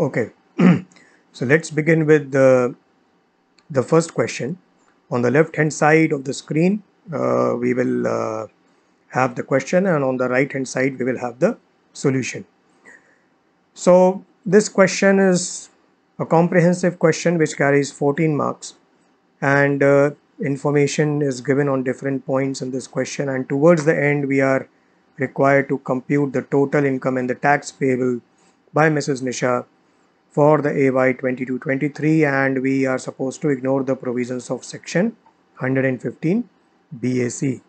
Okay, so let's begin with the, the first question. On the left hand side of the screen, uh, we will uh, have the question and on the right hand side, we will have the solution. So this question is a comprehensive question which carries 14 marks and uh, information is given on different points in this question and towards the end we are required to compute the total income and the tax payable by Mrs. Nisha for the AY 22-23 and we are supposed to ignore the provisions of section 115 BAC.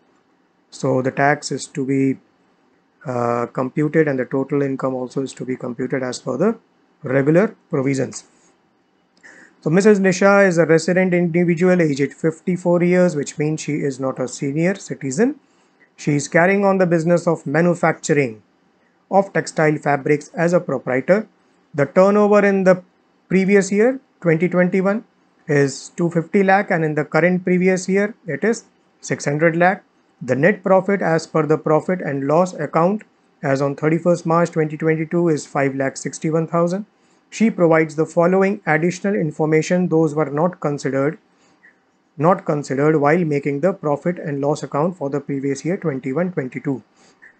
So the tax is to be uh, computed and the total income also is to be computed as per the regular provisions. So Mrs. Nisha is a resident individual aged 54 years which means she is not a senior citizen. She is carrying on the business of manufacturing of textile fabrics as a proprietor. The turnover in the previous year 2021 is 250 lakh and in the current previous year it is 600 lakh. The net profit as per the profit and loss account as on 31st March 2022 is 5 lakh 61,000. She provides the following additional information those were not considered not considered while making the profit and loss account for the previous year 21-22.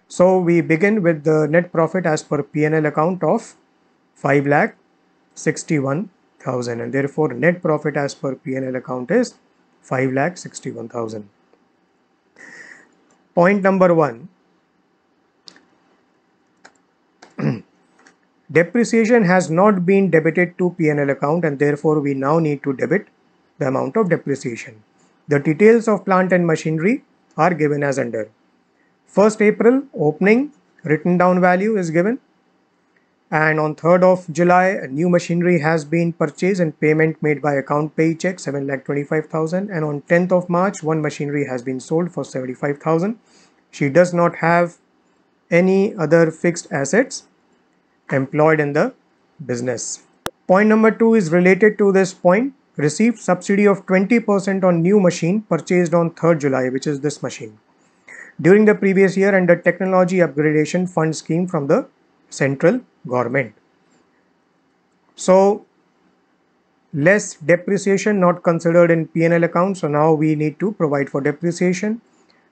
So we begin with the net profit as per PNL account of 5 lakh 61,000 and therefore net profit as per PNL account is 5 lakh 61,000. Point number one Depreciation has not been debited to P&L account and therefore we now need to debit the amount of depreciation. The details of plant and machinery are given as under. 1st April opening written down value is given and on 3rd of July a new machinery has been purchased and payment made by account pay check 7 lakh 25,000 and on 10th of March one machinery has been sold for 75,000. She does not have any other fixed assets employed in the business. Point number two is related to this point. Received subsidy of 20% on new machine purchased on 3rd July, which is this machine. During the previous year under technology upgradation fund scheme from the central government. So less depreciation not considered in PNL account. So now we need to provide for depreciation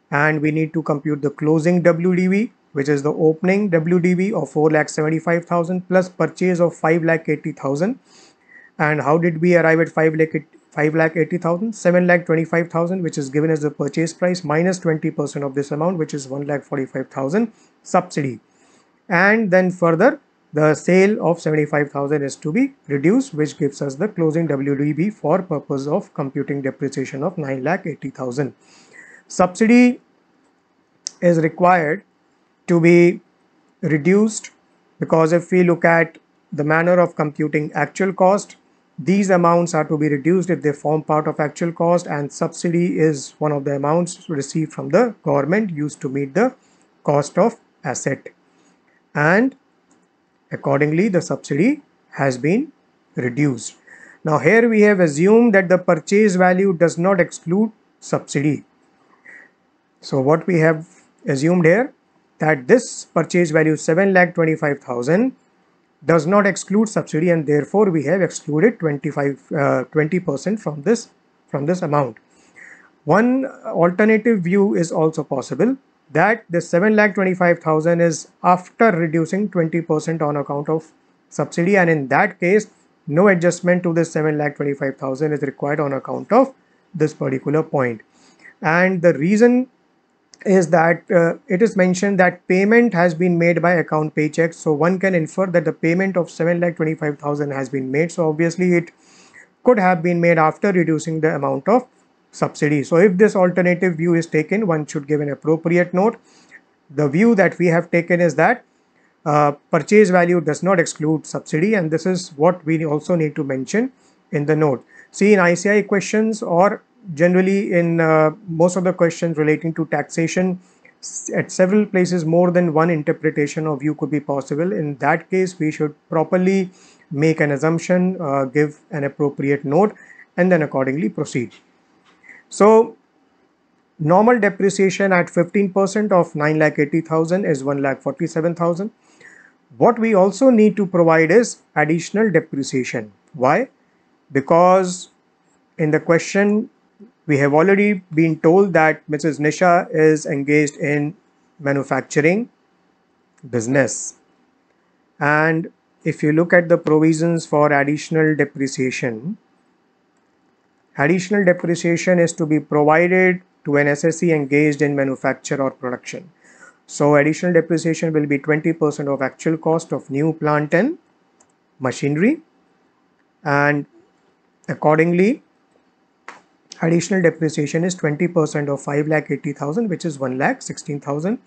and we need to compute the closing WDV which is the opening WDV of 4,75,000 plus purchase of 5,80,000. And how did we arrive at 5 lakh 5 lakh 80,000? 7 lakh 25,000 which is given as the purchase price minus 20% of this amount which is 1 lakh 45,000 subsidy. And then further the sale of 75,000 is to be reduced which gives us the closing WDV for purpose of computing depreciation of 9 lakh 80,000. Subsidy is required to be reduced because if we look at the manner of computing actual cost these amounts are to be reduced if they form part of actual cost and subsidy is one of the amounts received from the government used to meet the cost of asset and accordingly the subsidy has been reduced. Now here we have assumed that the purchase value does not exclude subsidy. So what we have assumed here that this purchase value 7 lakh 25,000 does not exclude subsidy and therefore we have excluded 25 uh, 20% from this from this amount. One alternative view is also possible that the 7 lakh 25,000 is after reducing 20% on account of subsidy. And in that case no adjustment to this 7 lakh 25,000 is required on account of this particular point. And the reason is that uh, it is mentioned that payment has been made by account paycheck. So one can infer that the payment of 7 lakh 25000 has been made. So obviously it could have been made after reducing the amount of subsidy. So if this alternative view is taken one should give an appropriate note. The view that we have taken is that uh, purchase value does not exclude subsidy and this is what we also need to mention in the note. See in ICAI questions or generally in uh, most of the questions relating to taxation at several places more than one interpretation of view could be possible. In that case we should properly make an assumption uh, give an appropriate note and then accordingly proceed so normal depreciation at 15% of 9 lakh 80,000 is 1 lakh 47,000 What we also need to provide is additional depreciation. Why? Because in the question we have already been told that Mrs. Nisha is engaged in manufacturing business and if you look at the provisions for additional depreciation additional depreciation is to be provided to an assessee engaged in manufacture or production. So additional depreciation will be 20% of actual cost of new plant and machinery. And accordingly additional depreciation is 20% of 5 lakh 80,000 which is 1 lakh 16,000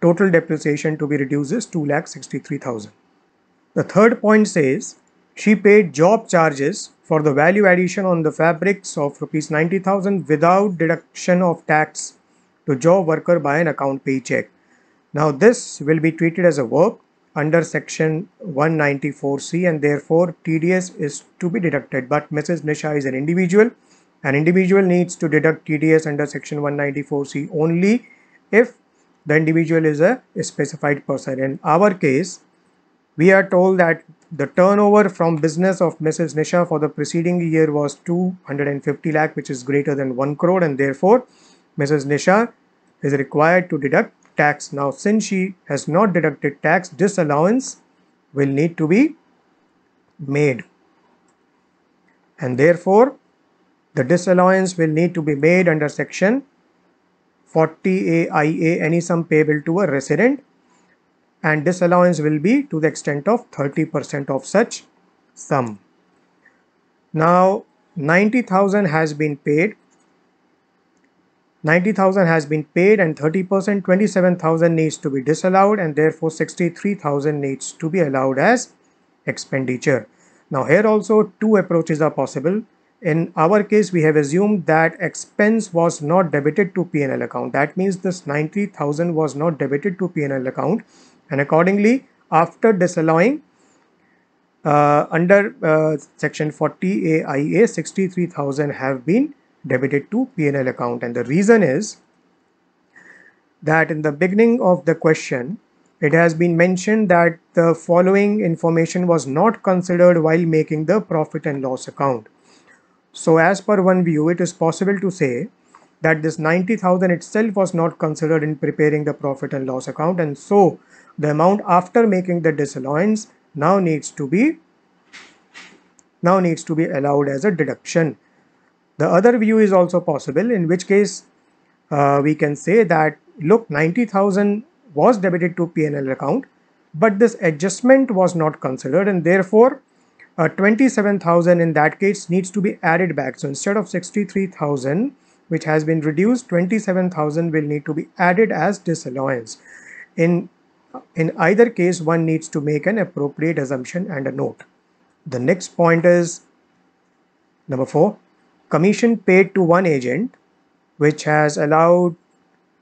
total depreciation to be reduced is 2 lakh 63,000 the third point says she paid job charges for the value addition on the fabrics of rupees 90,000 without deduction of tax to job worker by an account paycheck. Now this will be treated as a work under section 194C and therefore TDS is to be deducted but Mrs. Nisha is an individual. An individual needs to deduct TDS under section 194C only if the individual is a specified person. In our case, we are told that the turnover from business of Mrs. Nisha for the preceding year was 250 lakh which is greater than 1 crore and therefore Mrs. Nisha is required to deduct tax. Now since she has not deducted tax disallowance will need to be made and therefore the disallowance will need to be made under section 40AIA any sum payable to a resident and disallowance will be to the extent of 30% of such sum. Now 90,000 has been paid 90,000 has been paid and 30% 27,000 needs to be disallowed and therefore 63,000 needs to be allowed as expenditure. Now here also two approaches are possible. In our case we have assumed that expense was not debited to PNL account. That means this 90,000 was not debited to PNL account and accordingly after disallowing uh, under uh, section 40 AIA 63,000 have been debited to PNL account and the reason is that in the beginning of the question it has been mentioned that the following information was not considered while making the profit and loss account. So as per one view it is possible to say that this 90,000 itself was not considered in preparing the profit and loss account and so the amount after making the disallowance now needs to be now needs to be allowed as a deduction. The other view is also possible in which case uh, we can say that look 90,000 was debited to PNL account but this adjustment was not considered and therefore uh, 27,000 in that case needs to be added back. So instead of 63,000 which has been reduced 27,000 will need to be added as disallowance. In in either case, one needs to make an appropriate assumption and a note. The next point is number four, commission paid to one agent which has allowed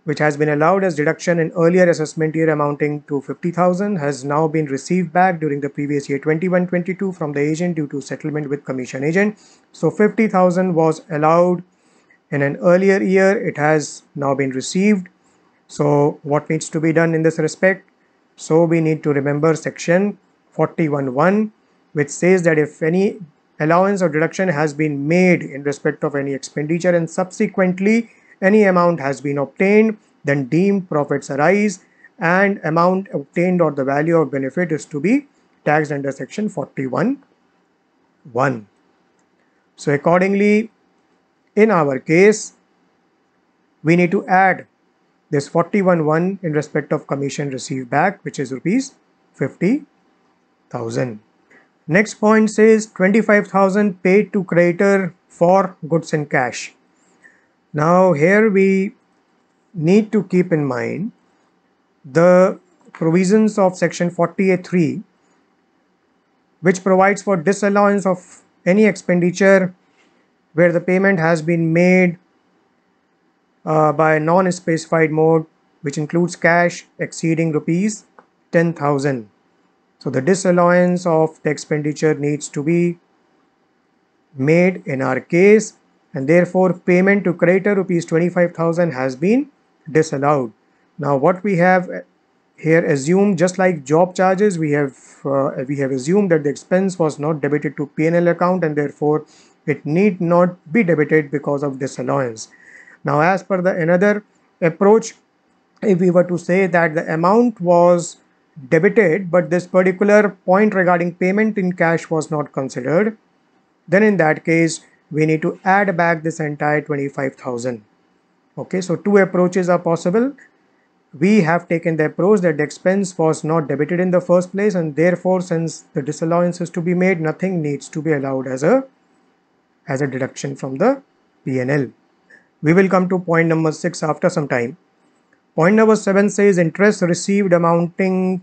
which has been allowed as deduction in earlier assessment year amounting to 50,000 has now been received back during the previous year 21-22 from the agent due to settlement with commission agent. So 50,000 was allowed in an earlier year. It has now been received. So what needs to be done in this respect? So we need to remember section 41.1 which says that if any allowance or deduction has been made in respect of any expenditure and subsequently any amount has been obtained then deemed profits arise and amount obtained or the value of benefit is to be taxed under section 41.1. So accordingly in our case we need to add there's 41.1 in respect of commission received back, which is rupees 50,000. Next point says 25,000 paid to creditor for goods in cash. Now here we need to keep in mind the provisions of section 40A(3) which provides for disallowance of any expenditure where the payment has been made uh, by non-specified mode which includes cash exceeding rupees 10,000. So the disallowance of the expenditure needs to be made in our case and therefore payment to creditor rupees 25,000 has been disallowed. Now what we have here assume just like job charges we have uh, we have assumed that the expense was not debited to P&L account and therefore it need not be debited because of disallowance. Now as per the another approach if we were to say that the amount was debited but this particular point regarding payment in cash was not considered then in that case we need to add back this entire 25,000 okay so two approaches are possible we have taken the approach that the expense was not debited in the first place and therefore since the disallowance is to be made nothing needs to be allowed as a as a deduction from the P&L. We will come to point number 6 after some time. Point number 7 says interest received amounting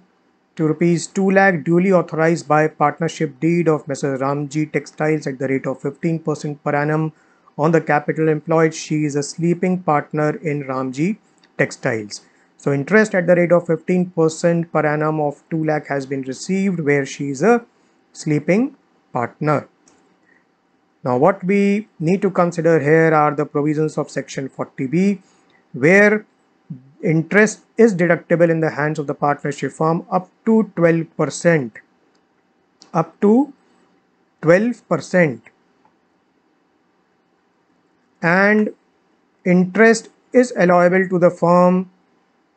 to rupees 2 lakh duly authorized by partnership deed of Mrs. Ramji Textiles at the rate of 15% per annum on the capital employed. She is a sleeping partner in Ramji Textiles. So interest at the rate of 15% per annum of 2 lakh has been received where she is a sleeping partner. Now what we need to consider here are the provisions of section 40b where interest is deductible in the hands of the partnership firm up to 12% up to 12% and interest is allowable to the firm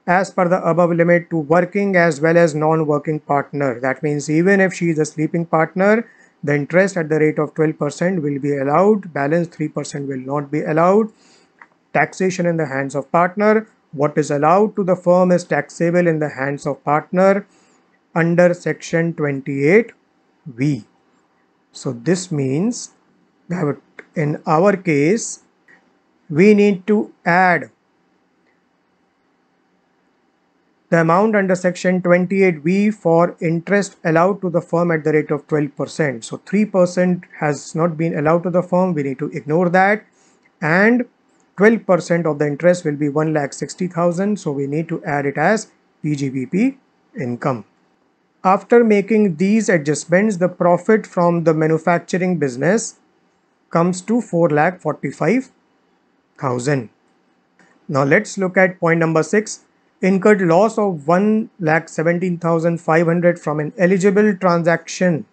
as per the above limit to working as well as non-working partner. That means even if she is a sleeping partner, the interest at the rate of 12% will be allowed, balance 3% will not be allowed. Taxation in the hands of partner. What is allowed to the firm is taxable in the hands of partner under section 28V. So this means that in our case, we need to add the amount under section 28V for interest allowed to the firm at the rate of 12%. So 3% has not been allowed to the firm. We need to ignore that. And 12% of the interest will be 1,60,000. So we need to add it as PGBP income. After making these adjustments, the profit from the manufacturing business comes to 4,45,000. Now let's look at point number 6 incurred loss of 1,17,500 from an eligible transaction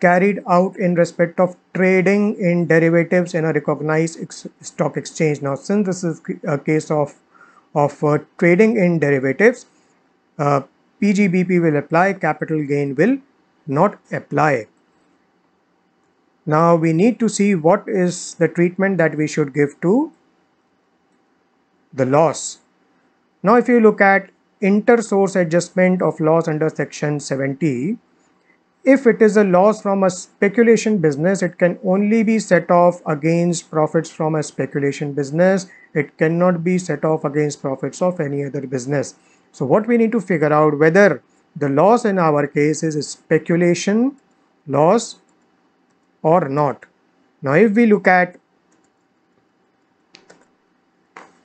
carried out in respect of trading in derivatives in a recognized ex stock exchange. Now, since this is a case of, of uh, trading in derivatives, uh, PGBP will apply, capital gain will not apply. Now, we need to see what is the treatment that we should give to the loss now if you look at inter-source adjustment of loss under section 70, if it is a loss from a speculation business, it can only be set off against profits from a speculation business. It cannot be set off against profits of any other business. So what we need to figure out whether the loss in our case is speculation loss or not. Now if we look at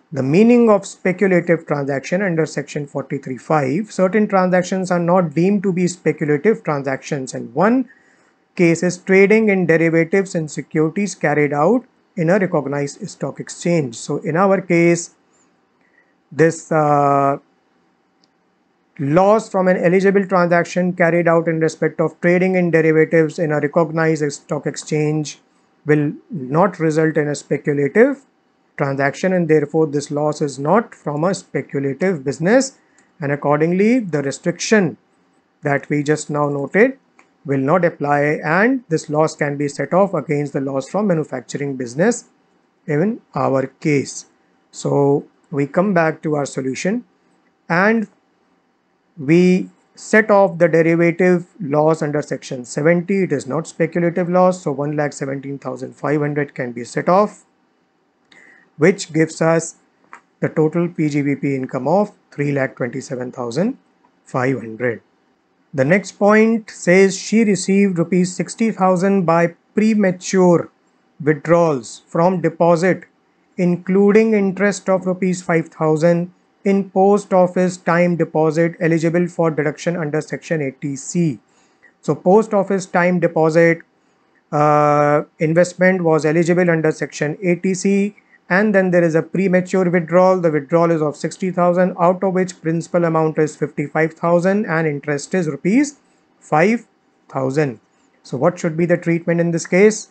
The meaning of speculative transaction under section 43.5, certain transactions are not deemed to be speculative transactions and one case is trading in derivatives and securities carried out in a recognized stock exchange. So in our case, this uh, loss from an eligible transaction carried out in respect of trading in derivatives in a recognized stock exchange will not result in a speculative transaction and therefore this loss is not from a speculative business. And accordingly the restriction that we just now noted will not apply and this loss can be set off against the loss from manufacturing business in our case. So we come back to our solution and we set off the derivative loss under section 70 it is not speculative loss. So 1,17,500 can be set off which gives us the total PGBP income of 3,27,500. The next point says she received rupees 60,000 by premature withdrawals from deposit including interest of rupees 5000 in post office time deposit eligible for deduction under section 80c so post office time deposit uh, investment was eligible under section 80c and then there is a premature withdrawal. The withdrawal is of 60000 out of which principal amount is 55000 and interest is rupees 5000 so what should be the treatment in this case?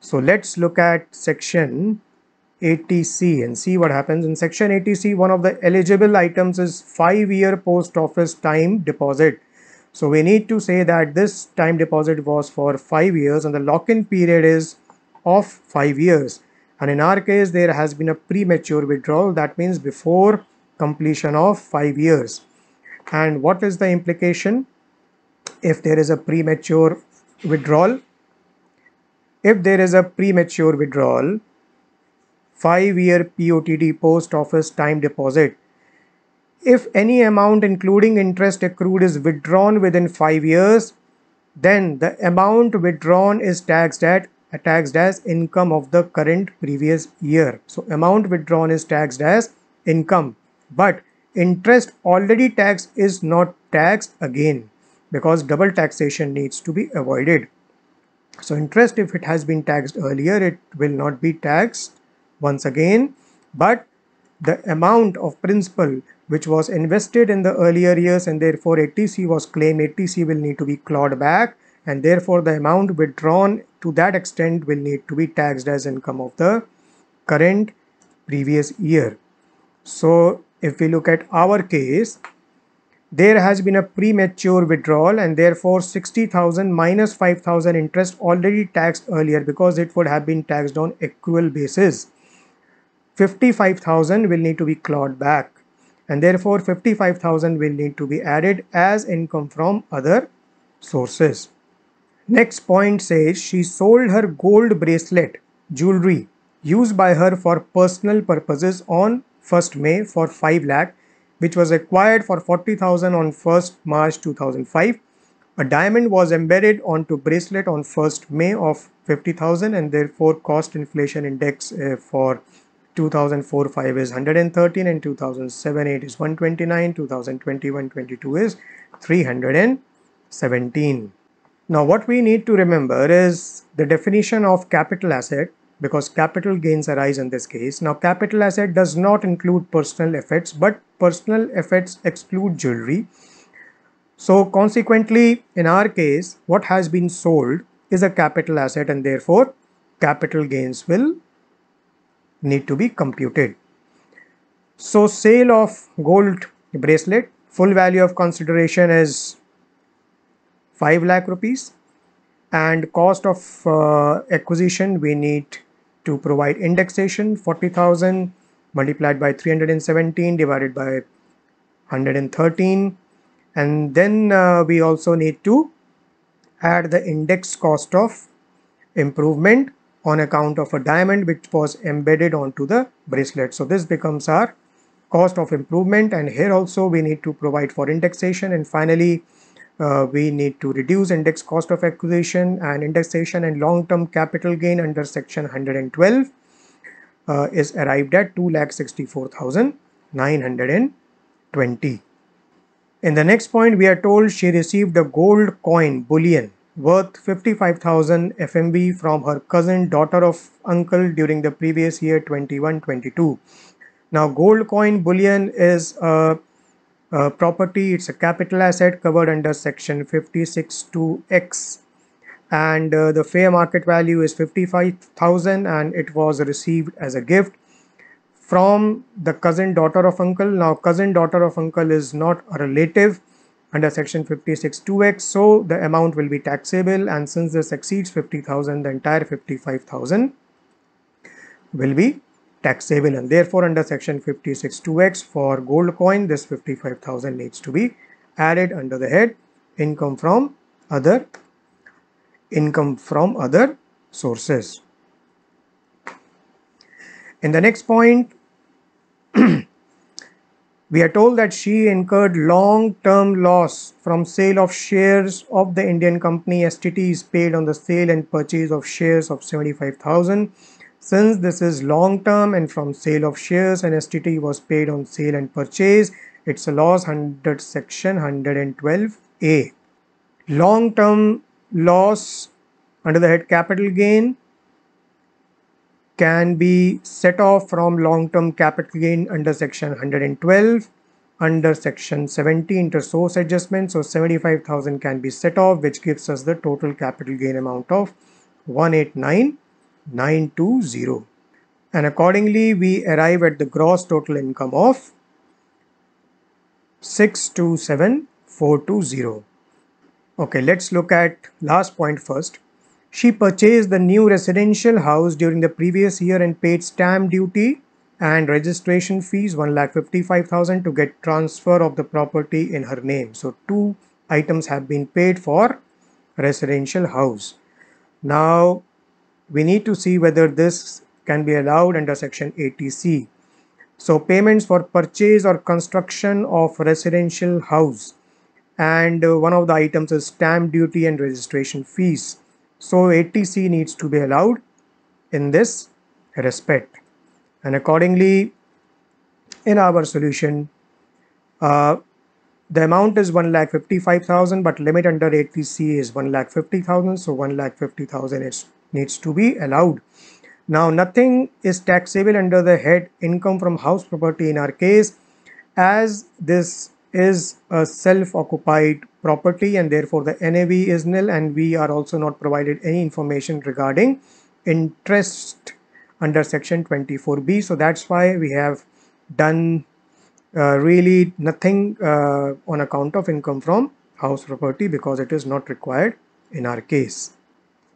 So let's look at section 80C and see what happens in section 80C one of the eligible items is 5 year post office time deposit. So we need to say that this time deposit was for 5 years and the lock-in period is of 5 years and in our case there has been a premature withdrawal. That means before completion of 5 years. And what is the implication? If there is a premature withdrawal if there is a premature withdrawal 5 year POTD post office time deposit if any amount including interest accrued is withdrawn within 5 years then the amount withdrawn is taxed at taxed as income of the current previous year. So amount withdrawn is taxed as income but interest already taxed is not taxed again because double taxation needs to be avoided. So interest if it has been taxed earlier it will not be taxed once again but the amount of principal which was invested in the earlier years and therefore 80C was claimed 80C will need to be clawed back and therefore the amount withdrawn to that extent will need to be taxed as income of the current previous year. So if we look at our case, there has been a premature withdrawal and therefore 60,000 minus 5,000 interest already taxed earlier because it would have been taxed on accrual basis. 55,000 will need to be clawed back and therefore 55,000 will need to be added as income from other sources. Next point says she sold her gold bracelet jewelry used by her for personal purposes on 1st May for 5 lakh which was acquired for 40,000 on 1st March 2005. A diamond was embedded onto bracelet on 1st May of 50,000 and therefore cost inflation index uh, for 2004-5 is 113 and 2007-8 is 129, 2021-22 is 317. Now what we need to remember is the definition of capital asset because capital gains arise in this case. Now capital asset does not include personal effects but personal effects exclude jewelry. So consequently in our case what has been sold is a capital asset and therefore capital gains will need to be computed. So sale of gold bracelet full value of consideration is 5 lakh rupees. And cost of uh, acquisition we need to provide indexation 40,000 multiplied by 317 divided by 113 and then uh, we also need to add the index cost of improvement on account of a diamond which was embedded onto the bracelet. So this becomes our cost of improvement. And here also we need to provide for indexation. And finally uh, we need to reduce index cost of acquisition and indexation and long-term capital gain under section 112 uh, is arrived at 2,64,920. In the next point, we are told she received a gold coin bullion worth 55,000 FMV from her cousin daughter of uncle during the previous year 21-22. Now gold coin bullion is a uh, property it's a capital asset covered under section 56.2x and uh, the fair market value is 55,000 and it was received as a gift from the cousin daughter of uncle. Now cousin daughter of uncle is not a relative under section 56.2x so the amount will be taxable and since this exceeds 50,000 the entire 55,000 will be taxable and therefore under section 56 2x for gold coin this 55,000 needs to be added under the head income from other income from other sources. In the next point we are told that she incurred long-term loss from sale of shares of the Indian company STT is paid on the sale and purchase of shares of 75,000 since this is long term and from sale of shares and STT was paid on sale and purchase, it's a loss under section 112A. Long term loss under the head capital gain. can be set off from long-term capital gain under section 112 under section 70 inter source adjustment so 75,000 can be set off which gives us the total capital gain amount of 189920 and accordingly we arrive at the gross total income of 627420 okay let's look at last point first she purchased the new residential house during the previous year and paid stamp duty and registration fees 1,55,000 to get transfer of the property in her name. So two items have been paid for residential house. Now we need to see whether this can be allowed under section 80C. So payments for purchase or construction of residential house and uh, one of the items is stamp duty and registration fees. So 80C needs to be allowed in this respect and accordingly in our solution uh, the amount is 1 lakh 55,000 but limit under 80C is 1 lakh 50,000 so 1 lakh 50,000 needs to be allowed now nothing is taxable under the head income from house property in our case as this is a self-occupied property and therefore the NAV is nil and we are also not provided any information regarding interest under section 24b so that's why we have done uh, really nothing uh, on account of income from house property because it is not required in our case.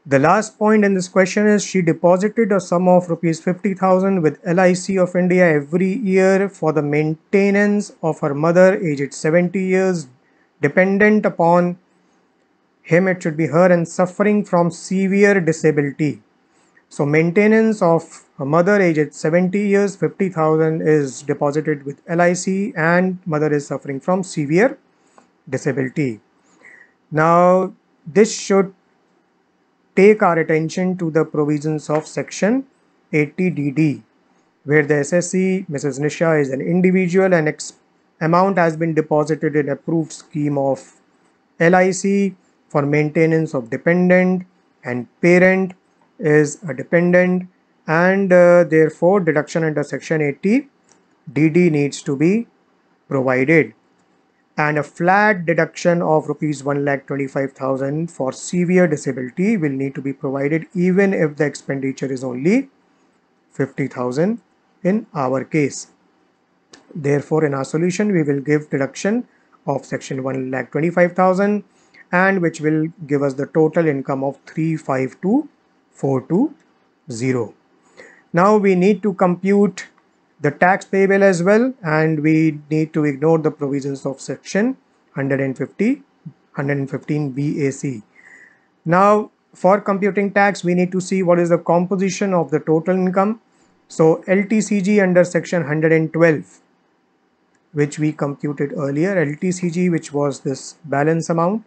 The last point in this question is she deposited a sum of rupees 50,000 with LIC of India every year for the maintenance of her mother aged 70 years dependent upon him it should be her and suffering from severe disability so maintenance of a mother aged 70 years, 50,000 is deposited with LIC and mother is suffering from severe disability. Now this should take our attention to the provisions of section 80DD where the assessee, Mrs. Nisha is an individual and amount has been deposited in approved scheme of LIC for maintenance of dependent and parent is a dependent and uh, therefore deduction under section 80 DD needs to be provided and a flat deduction of rupees 1,25,000 for severe disability will need to be provided even if the expenditure is only 50,000 in our case. Therefore, in our solution, we will give deduction of section 1,25,000 and which will give us the total income of 352 420. Now we need to compute the tax payable as well and we need to ignore the provisions of section 150 115 BAC. Now for computing tax we need to see what is the composition of the total income. So LTCG under section 112 which we computed earlier LTCG which was this balance amount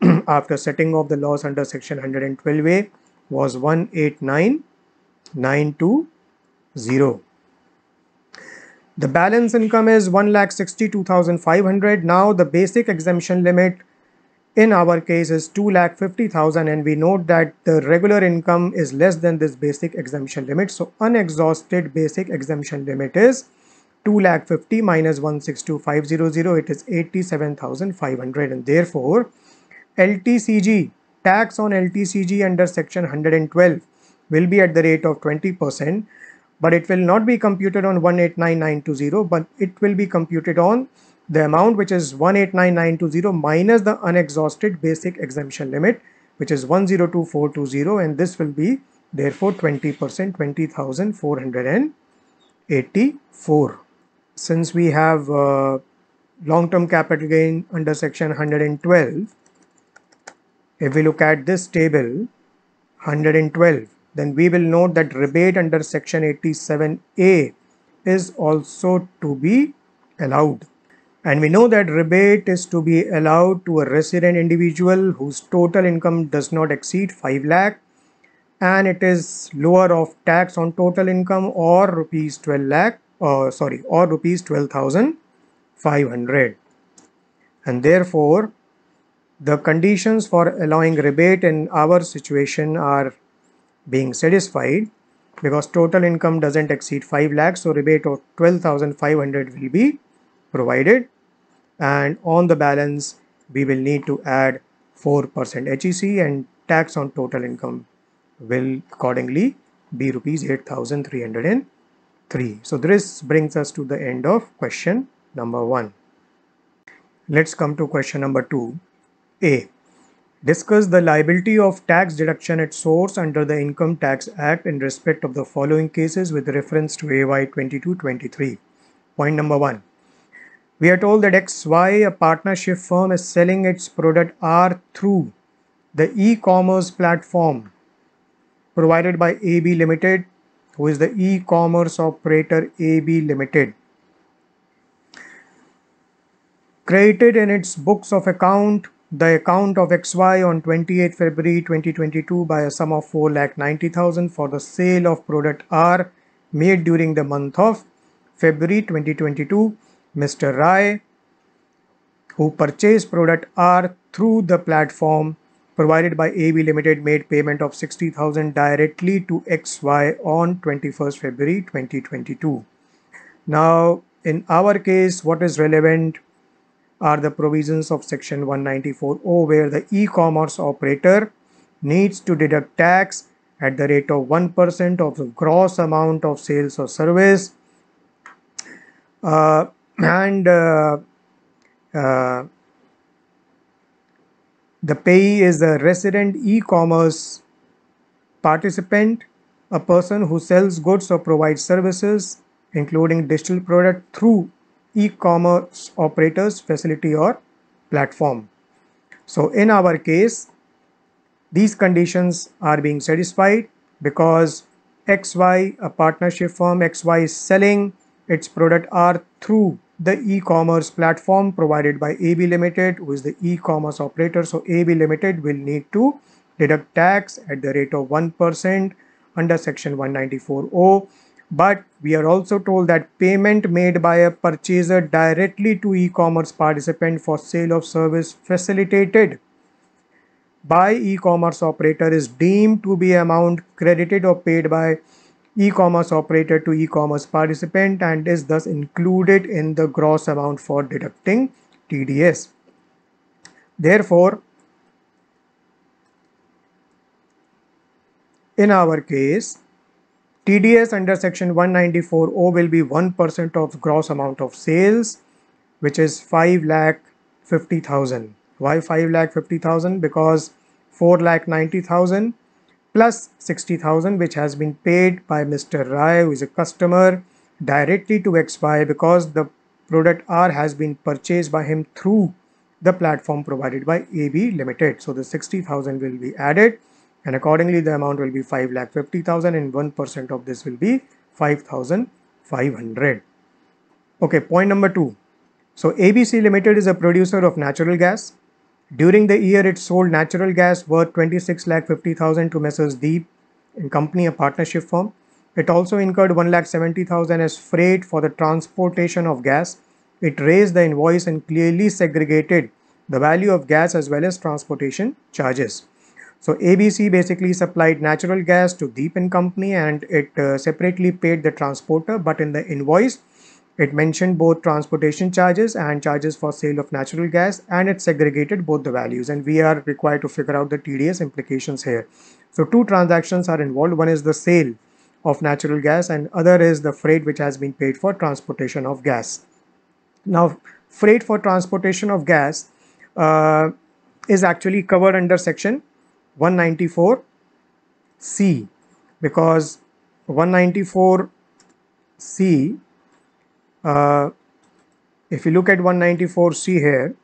after setting off the loss under section 112A was 189920. The balance income is 1,62,500. Now the basic exemption limit in our case is 2,50,000 and we note that the regular income is less than this basic exemption limit. So unexhausted basic exemption limit is 2,50,000 minus 162,500 it is 87,500 and therefore LTCG tax on LTCG under section 112 will be at the rate of 20% but it will not be computed on 189920 but it will be computed on the amount which is 189920 minus the unexhausted basic exemption limit which is 102420 and this will be therefore 20% 20,484 since we have uh, long-term capital gain under section 112 if we look at this table 112 then we will note that rebate under section 87a is also to be allowed. And we know that rebate is to be allowed to a resident individual whose total income does not exceed 5 lakh and it is lower of tax on total income or rupees 12 lakh uh, sorry or rupees 12500 and therefore the conditions for allowing rebate in our situation are being satisfied because total income doesn't exceed 5 lakhs so rebate of 12500 will be provided. And on the balance we will need to add 4% HEC and tax on total income will accordingly be rupees 8303 so this brings us to the end of question number 1 let's come to question number 2 a Discuss the liability of tax deduction at source under the Income Tax Act in respect of the following cases with reference to AY 2223. Point number one. We are told that XY, a partnership firm, is selling its product R through the e-commerce platform provided by AB Limited, who is the e-commerce operator AB Limited. Created in its books of account the account of XY on 28 February 2022 by a sum of 4 lakh 90,000 for the sale of product R made during the month of February 2022. Mr. Rai, who purchased product R through the platform provided by AB Limited, made payment of 60,000 directly to XY on 21st February 2022. Now, in our case, what is relevant are the provisions of section 194O where the e-commerce operator needs to deduct tax at the rate of 1% of the gross amount of sales or service. Uh, and uh, uh, the payee is a resident e-commerce participant, a person who sells goods or provides services including digital product through e-commerce operators facility or platform. So in our case, these conditions are being satisfied because XY, a partnership firm, XY is selling its product R through the e-commerce platform provided by AB Limited, who is the e-commerce operator. So AB Limited will need to deduct tax at the rate of 1% under section 194O but we are also told that payment made by a purchaser directly to e-commerce participant for sale of service facilitated by e-commerce operator is deemed to be amount credited or paid by e-commerce operator to e-commerce participant and is thus included in the gross amount for deducting TDS. Therefore, in our case, TDS under section 194O will be 1% of gross amount of sales, which is 5 lakh 50,000. Why 5 lakh 50,000? Because 4 lakh 90,000 plus 60,000 which has been paid by Mr. Rai who is a customer directly to XY because the product R has been purchased by him through the platform provided by AB Limited. So the 60,000 will be added and accordingly the amount will be 5 lakh 50,000 and 1% of this will be 5,500. Okay, point number two. So ABC Limited is a producer of natural gas. During the year it sold natural gas worth 26 lakh 50,000 to Messrs. Deep and Company, a partnership firm. It also incurred 1 lakh 70,000 as freight for the transportation of gas. It raised the invoice and clearly segregated the value of gas as well as transportation charges. So ABC basically supplied natural gas to Deep and Company and it uh, separately paid the transporter but in the invoice it mentioned both transportation charges and charges for sale of natural gas and it segregated both the values and we are required to figure out the TDS implications here. So two transactions are involved. One is the sale of natural gas and other is the freight which has been paid for transportation of gas. Now freight for transportation of gas uh, is actually covered under section 194C because 194C uh, if you look at 194C here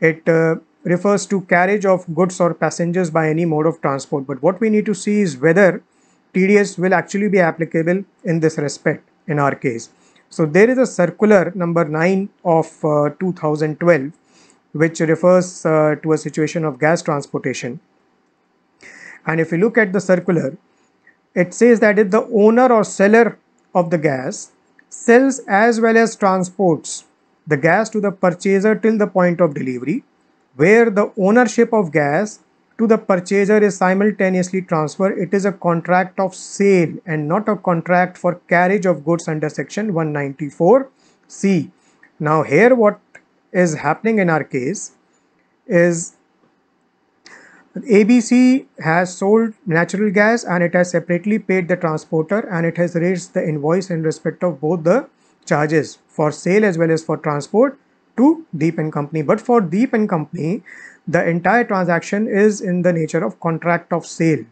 it uh, refers to carriage of goods or passengers by any mode of transport but what we need to see is whether TDS will actually be applicable in this respect in our case. So there is a circular number 9 of uh, 2012 which refers uh, to a situation of gas transportation and if you look at the circular, it says that if the owner or seller of the gas sells as well as transports the gas to the purchaser till the point of delivery, where the ownership of gas to the purchaser is simultaneously transferred, it is a contract of sale and not a contract for carriage of goods under section 194C. Now here what is happening in our case is ABC has sold natural gas and it has separately paid the transporter and it has raised the invoice in respect of both the charges for sale as well as for transport to Deep and Company. But for Deep and Company, the entire transaction is in the nature of contract of sale,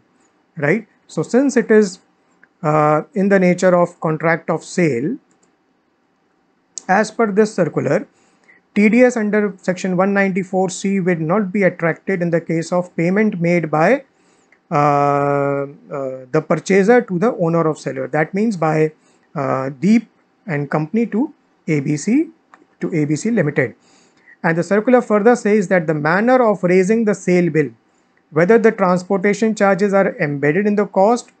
right? So since it is uh, in the nature of contract of sale, as per this circular, TDS under section 194C will not be attracted in the case of payment made by uh, uh, the purchaser to the owner of seller. That means by uh, Deep and company to ABC to ABC Limited. And the circular further says that the manner of raising the sale bill, whether the transportation charges are embedded in the cost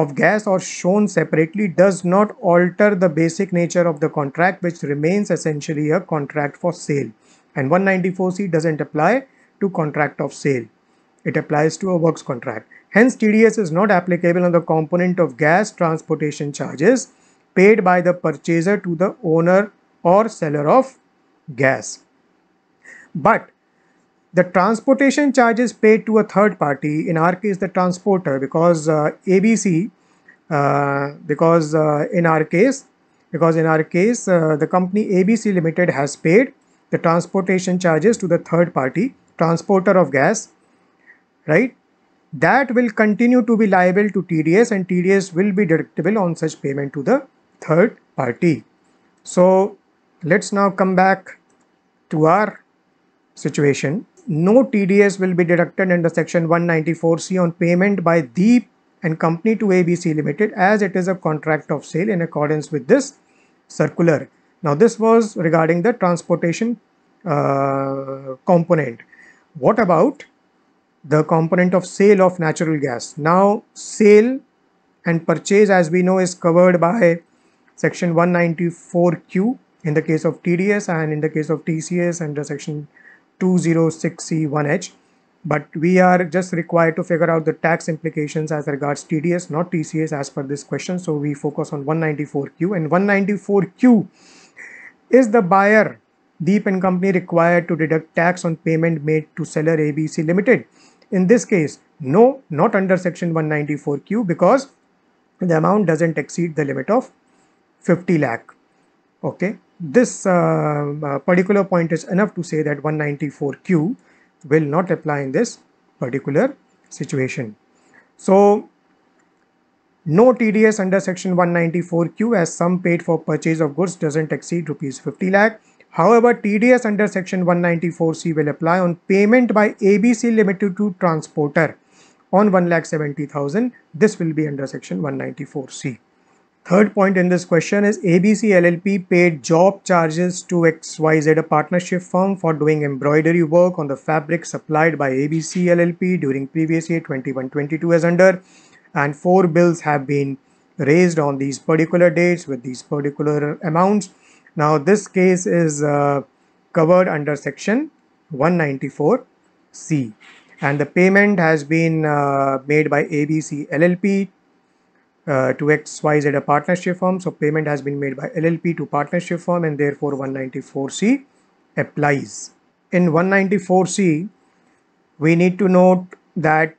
of gas or shown separately does not alter the basic nature of the contract which remains essentially a contract for sale. And 194C doesn't apply to contract of sale. It applies to a works contract. Hence TDS is not applicable on the component of gas transportation charges paid by the purchaser to the owner or seller of gas. But the transportation charges paid to a third party, in our case the transporter, because uh, ABC, uh, because uh, in our case, because in our case uh, the company ABC Limited has paid the transportation charges to the third party transporter of gas, right? That will continue to be liable to TDS and TDS will be deductible on such payment to the third party. So let's now come back to our situation no TDS will be deducted under section 194C on payment by Deep and company to ABC Limited as it is a contract of sale in accordance with this circular. Now this was regarding the transportation uh, component. What about the component of sale of natural gas? Now sale and purchase as we know is covered by section 194Q in the case of TDS and in the case of TCS under section 206C1H but we are just required to figure out the tax implications as regards TDS not TCS as per this question. So we focus on 194Q and 194Q is the buyer Deep and Company required to deduct tax on payment made to seller ABC Limited. In this case no not under section 194Q because the amount doesn't exceed the limit of 50 lakh okay this uh, uh, particular point is enough to say that 194Q will not apply in this particular situation. So, no TDS under section 194Q as sum paid for purchase of goods doesn't exceed rupees 50 lakh. However, TDS under section 194C will apply on payment by ABC Limited to transporter on 1 lakh 70,000. This will be under section 194C. Third point in this question is ABC LLP paid job charges to XYZ, a partnership firm, for doing embroidery work on the fabric supplied by ABC LLP during previous year 21-22 as under and four bills have been raised on these particular dates with these particular amounts. Now this case is uh, covered under section 194C and the payment has been uh, made by ABC LLP uh, to XYZ a partnership firm. So payment has been made by LLP to partnership firm and therefore 194C applies. In 194C, we need to note that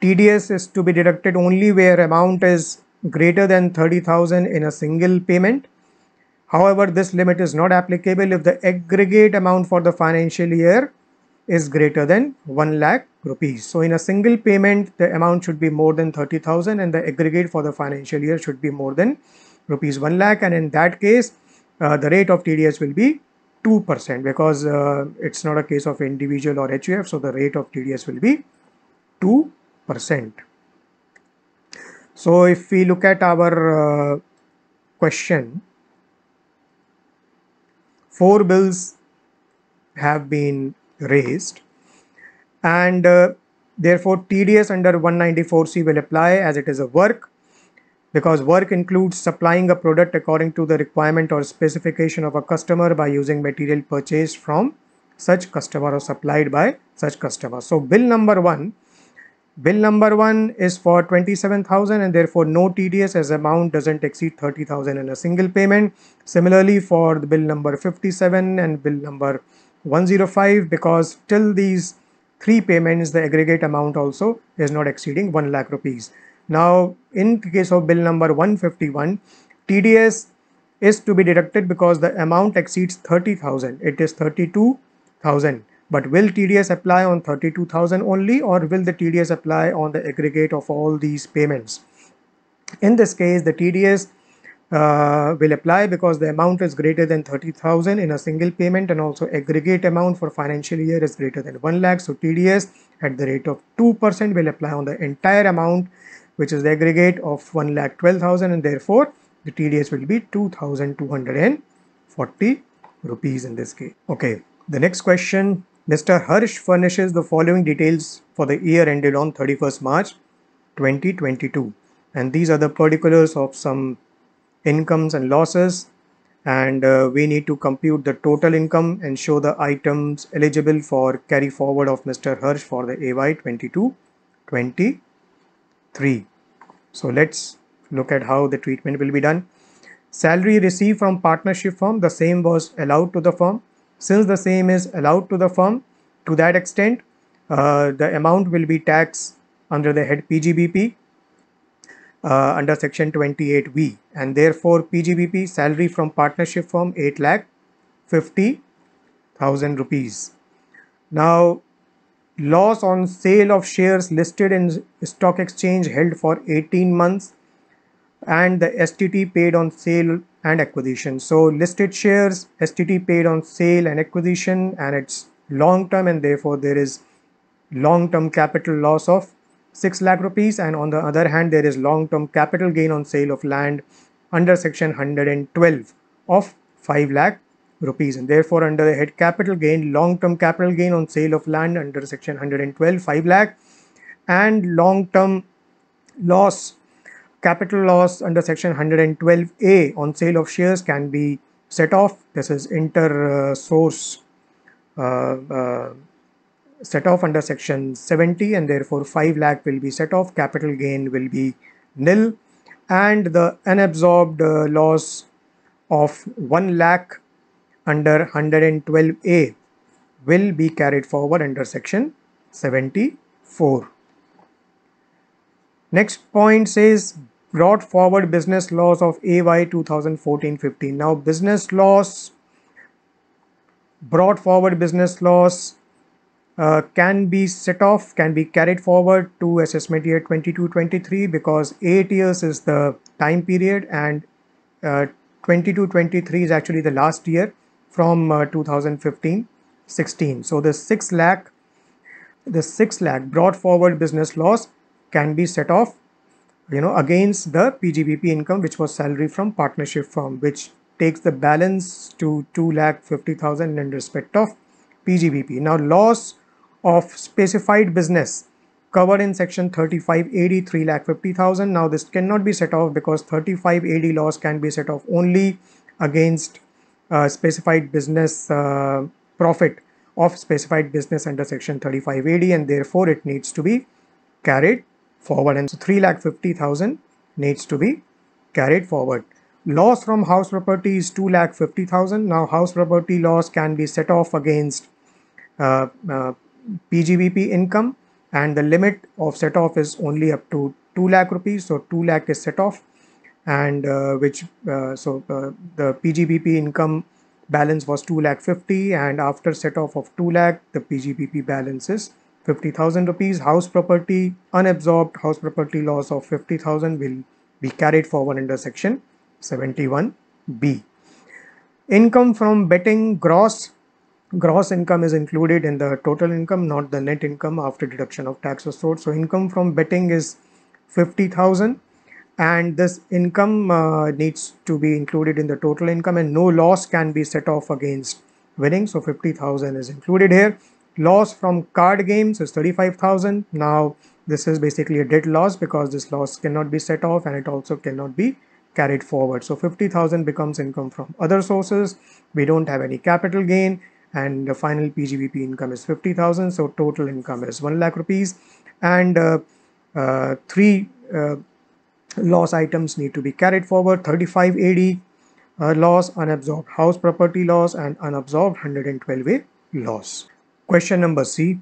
TDS is to be deducted only where amount is greater than 30,000 in a single payment. However, this limit is not applicable if the aggregate amount for the financial year is greater than 1 lakh rupees. So in a single payment, the amount should be more than 30,000 and the aggregate for the financial year should be more than rupees 1 lakh. And in that case, uh, the rate of TDS will be 2% because uh, it's not a case of individual or HUF. So the rate of TDS will be 2%. So if we look at our uh, question, four bills have been raised and uh, therefore TDS under 194C will apply as it is a work because work includes supplying a product according to the requirement or specification of a customer by using material purchased from such customer or supplied by such customer. So bill number one, bill number one is for 27,000 and therefore no TDS as amount doesn't exceed 30,000 in a single payment. Similarly for the bill number 57 and bill number 105 because till these three payments the aggregate amount also is not exceeding 1 lakh rupees. Now in case of bill number 151 TDS is to be deducted because the amount exceeds 30,000 it is 32,000 but will TDS apply on 32,000 only or will the TDS apply on the aggregate of all these payments? In this case the TDS uh, will apply because the amount is greater than 30,000 in a single payment and also aggregate amount for financial year is greater than 1 lakh. So TDS at the rate of 2% will apply on the entire amount which is the aggregate of 1 lakh 12,000 and therefore the TDS will be 2240 rupees in this case. Okay, the next question Mr. Harsh furnishes the following details for the year ended on 31st March 2022 and these are the particulars of some incomes and losses and uh, we need to compute the total income and show the items eligible for carry forward of Mr. Harsh for the AY 22-23. So let's look at how the treatment will be done. Salary received from partnership firm, the same was allowed to the firm. Since the same is allowed to the firm, to that extent, uh, the amount will be taxed under the head PGBP uh, under section 28V and therefore PGBP salary from partnership firm 8 lakh 50 thousand rupees. Now loss on sale of shares listed in stock exchange held for 18 months and the STT paid on sale and acquisition. So listed shares, STT paid on sale and acquisition and it's long term and therefore there is long term capital loss of 6 lakh rupees and on the other hand there is long term capital gain on sale of land under section 112 of 5 lakh rupees and therefore under the head capital gain long term capital gain on sale of land under section 112 5 lakh and long term loss capital loss under section 112A on sale of shares can be set off. This is inter uh, source uh, uh, set off under section 70 and therefore 5 lakh will be set off. Capital gain will be nil and the unabsorbed uh, loss of 1 lakh under 112A will be carried forward under section 74. Next point says brought forward business loss of AY 2014-15. Now business loss, brought forward business loss uh, can be set off, can be carried forward to assessment year 22-23 because 8 years is the time period and 22-23 uh, is actually the last year from 2015-16. Uh, so the 6 lakh, the 6 lakh brought forward business loss can be set off you know against the PGBP income which was salary from partnership firm which takes the balance to 2 lakh 50,000 in respect of PGBP. Now loss of specified business covered in section 35 AD 3 lakh 50,000. Now this cannot be set off because 35 AD loss can be set off only against uh, specified business uh, profit of specified business under section 35 AD and therefore it needs to be carried forward and so 3 lakh 50,000 needs to be carried forward. Loss from house property is 2 lakh 50,000. Now house property loss can be set off against uh, uh, PGBP income and the limit of set off is only up to 2 lakh rupees. So 2 lakh is set off and uh, which uh, so uh, the PGBP income balance was 2 lakh 50 and after set off of 2 lakh the PGBP balance is 50,000 rupees house property unabsorbed house property loss of 50,000 will be carried forward under section 71b income from betting gross gross income is included in the total income not the net income after deduction of tax or sort so income from betting is 50,000 and this income uh, needs to be included in the total income and no loss can be set off against winning. So 50,000 is included here. Loss from card games is 35,000 now this is basically a dead loss because this loss cannot be set off and it also cannot be carried forward. So 50,000 becomes income from other sources. We don't have any capital gain and the final PGBP income is 50,000 so total income is 1 lakh rupees and uh, uh, three uh, loss items need to be carried forward 35 AD uh, loss unabsorbed house property loss and unabsorbed 112A loss. Question number C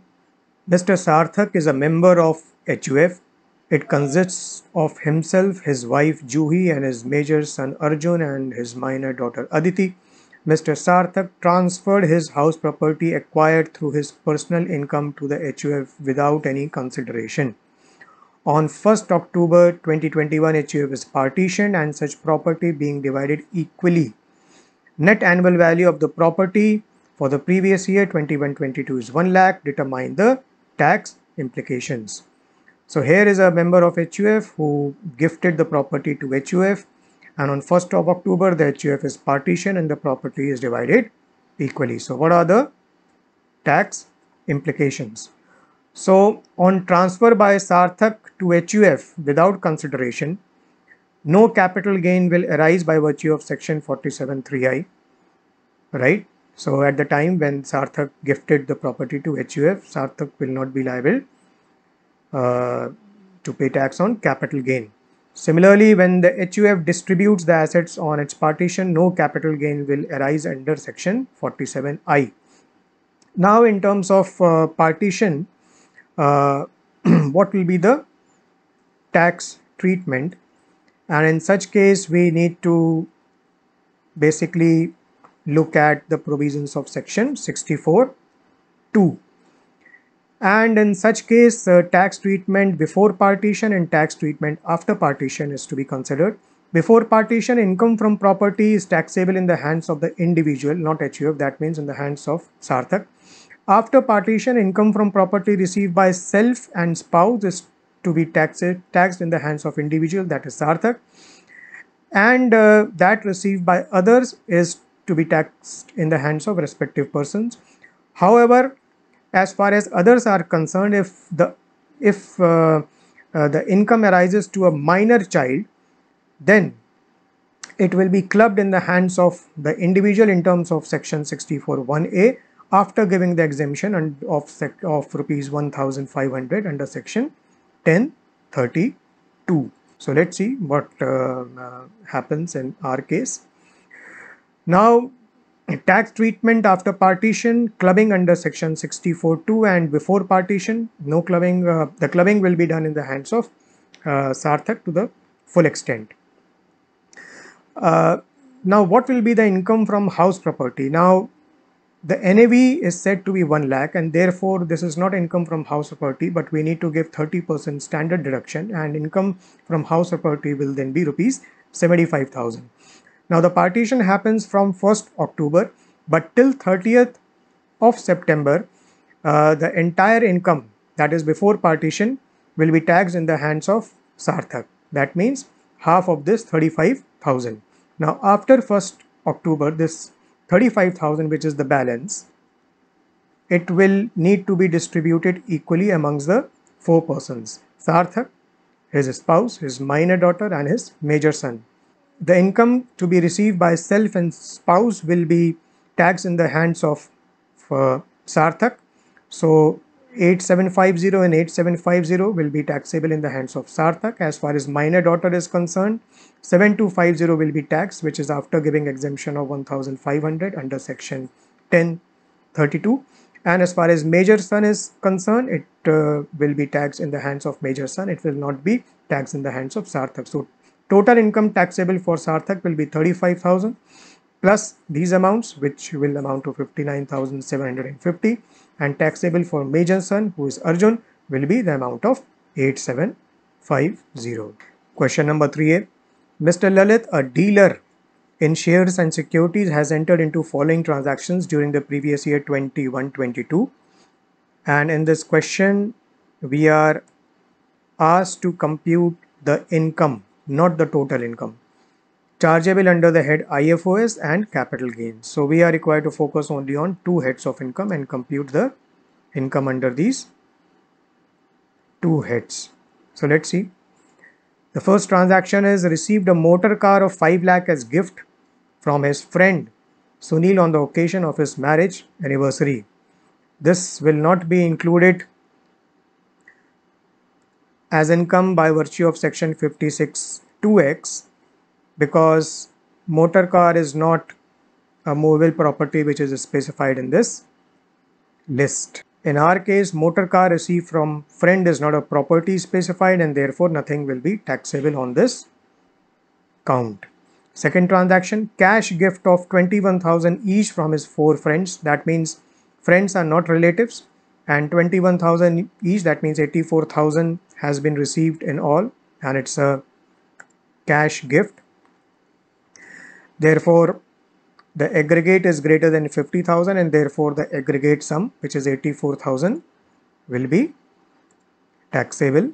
Mr. Sarthak is a member of HUF. It consists of himself, his wife Juhi and his major son Arjun and his minor daughter Aditi. Mr. Sarthak transferred his house property acquired through his personal income to the HUF without any consideration. On 1st October 2021, HUF is partitioned and such property being divided equally. Net annual value of the property for the previous year 21-22 is 1 lakh. Determine the tax implications. So here is a member of HUF who gifted the property to HUF and on 1st of October the HUF is partitioned and the property is divided equally. So what are the tax implications? So on transfer by Sarthak to HUF without consideration, no capital gain will arise by virtue of section 47.3i, right? So at the time when Sarthak gifted the property to HUF, Sarthak will not be liable uh, to pay tax on capital gain. Similarly, when the HUF distributes the assets on its partition, no capital gain will arise under section 47I. Now, in terms of uh, partition, uh, what will be the tax treatment? And in such case, we need to basically look at the provisions of section 64.2 and in such case uh, tax treatment before partition and tax treatment after partition is to be considered. Before partition income from property is taxable in the hands of the individual not HUF that means in the hands of Sarthak. After partition income from property received by self and spouse is to be taxed taxed in the hands of individual that is Sarthak. And uh, that received by others is to be taxed in the hands of respective persons. However as far as others are concerned if the if uh, uh, the income arises to a minor child then it will be clubbed in the hands of the individual in terms of section 64.1a after giving the exemption and of, of rupees 1500 under section 1032 so let's see what uh, uh, happens in our case. Now tax treatment after partition clubbing under section 64.2 and before partition no clubbing uh, the clubbing will be done in the hands of uh, Sarthak to the full extent. Uh, now what will be the income from house property? Now the NAV is said to be 1 lakh and therefore this is not income from house property but we need to give 30% standard deduction and income from house property will then be rupees 75,000 now the partition happens from 1st October but till 30th of September uh, the entire income that is before partition will be taxed in the hands of Sarthak. That means half of this 35,000. Now after 1st October this 35,000 which is the balance it will need to be distributed equally amongst the four persons Sarthak, his spouse, his minor daughter and his major son the income to be received by self and spouse will be taxed in the hands of uh, Sarthak. So 8750 and 8750 will be taxable in the hands of Sarthak. As far as minor daughter is concerned, 7250 will be taxed, which is after giving exemption of 1500 under section 1032. And as far as major son is concerned, it uh, will be taxed in the hands of major son. It will not be taxed in the hands of Sarthak. So Total income taxable for Sarthak will be 35,000 plus these amounts which will amount to 59,750 and taxable for major son who is Arjun will be the amount of 8750. Question number 3a. Mr. Lalit, a dealer in shares and securities has entered into following transactions during the previous year 21-22 and in this question we are asked to compute the income not the total income. Chargeable under the head IFOS and capital gains. So we are required to focus only on two heads of income and compute the income under these two heads. So let's see. The first transaction is received a motor car of 5 lakh as gift from his friend Sunil on the occasion of his marriage anniversary. This will not be included as income by virtue of section 56 2x because motor car is not a movable property which is specified in this list. In our case, motor car received from friend is not a property specified and therefore nothing will be taxable on this count. Second transaction, cash gift of 21,000 each from his four friends. That means friends are not relatives and 21,000 each. That means 84,000 has been received in all and it's a cash gift. Therefore, the aggregate is greater than 50,000 and therefore the aggregate sum which is 84,000 will be taxable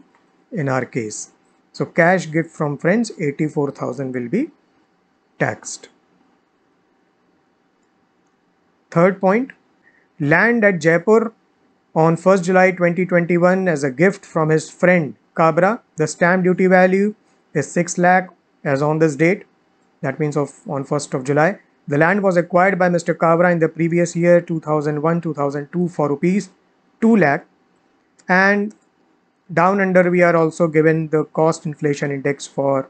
in our case. So cash gift from friends 84,000 will be taxed. Third point, land at Jaipur on 1st July 2021 as a gift from his friend Kabra. The stamp duty value is 6 lakh as on this date. That means of on 1st of July. The land was acquired by Mr. Kabra in the previous year 2001-2002 for rupees 2 lakh and down under we are also given the cost inflation index for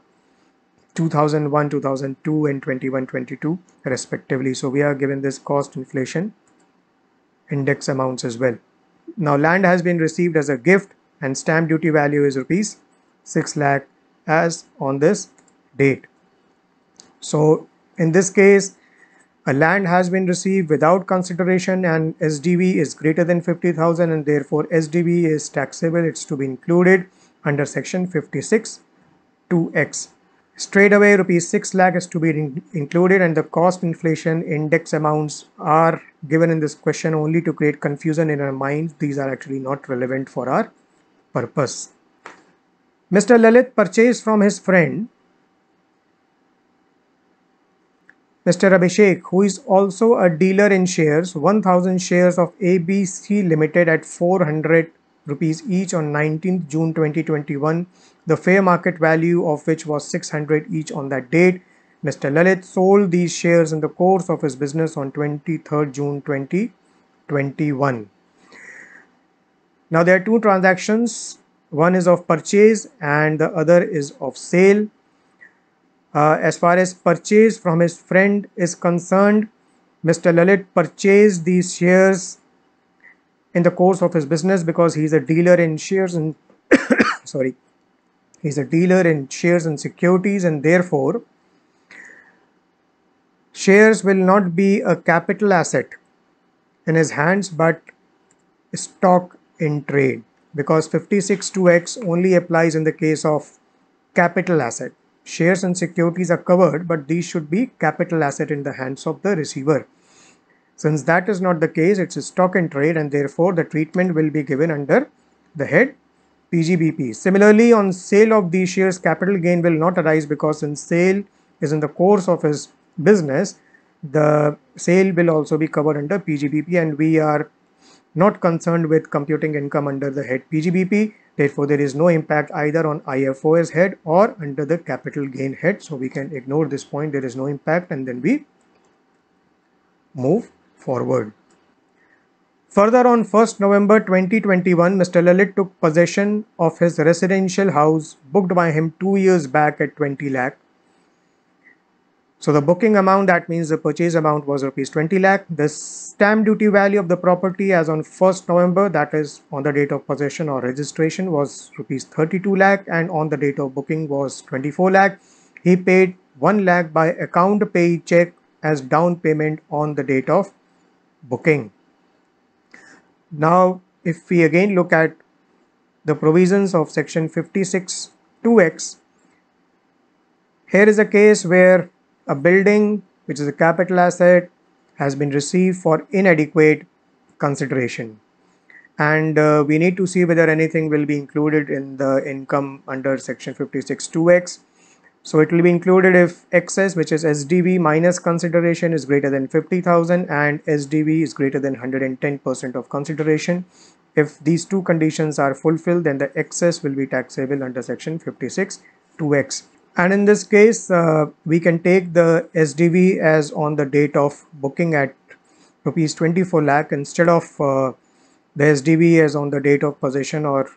2001 2002 and 21 22 respectively so we are given this cost inflation index amounts as well now land has been received as a gift and stamp duty value is rupees 6 lakh as on this date so in this case a land has been received without consideration and SDV is greater than 50,000 and therefore SDV is taxable. It's to be included under section 56 2x. Straight away rupees 6 lakh is to be in included and the cost inflation index amounts are given in this question only to create confusion in our minds. These are actually not relevant for our purpose. Mr. Lalit purchased from his friend Mr. Abhishek, who is also a dealer in shares, 1000 shares of ABC Limited at 400 rupees each on 19th June 2021, the fair market value of which was 600 each on that date. Mr. Lalit sold these shares in the course of his business on 23rd June 2021. Now there are two transactions. One is of purchase and the other is of sale. Uh, as far as purchase from his friend is concerned, Mr. Lalit purchased these shares in the course of his business because he's a dealer in shares and sorry, he's a dealer in shares and securities and therefore shares will not be a capital asset in his hands but stock in trade because fifty-six 56.2x only applies in the case of capital asset shares and securities are covered, but these should be capital asset in the hands of the receiver. Since that is not the case, it's a stock and trade and therefore the treatment will be given under the head PGBP. Similarly, on sale of these shares, capital gain will not arise because since sale is in the course of his business, the sale will also be covered under PGBP and we are not concerned with computing income under the head PGBP. Therefore, there is no impact either on IFOS head or under the capital gain head. So we can ignore this point. There is no impact and then we move forward. Further on 1st November 2021, Mr. Lalit took possession of his residential house booked by him two years back at 20 lakh so the booking amount, that means the purchase amount was rupees 20 lakh. The stamp duty value of the property as on 1st November, that is on the date of possession or registration was rupees 32 lakh and on the date of booking was 24 lakh. He paid 1 lakh by account pay check as down payment on the date of booking. Now, if we again look at the provisions of section 56 2x, here is a case where a building which is a capital asset has been received for inadequate consideration and uh, we need to see whether anything will be included in the income under section 56 2x so it will be included if excess which is SDV minus consideration is greater than 50,000 and SDV is greater than 110% of consideration. If these two conditions are fulfilled then the excess will be taxable under section 56 2x. and in this case uh, we can take the SDV as on the date of booking at rupees 24 lakh instead of uh, the SDV as on the date of possession or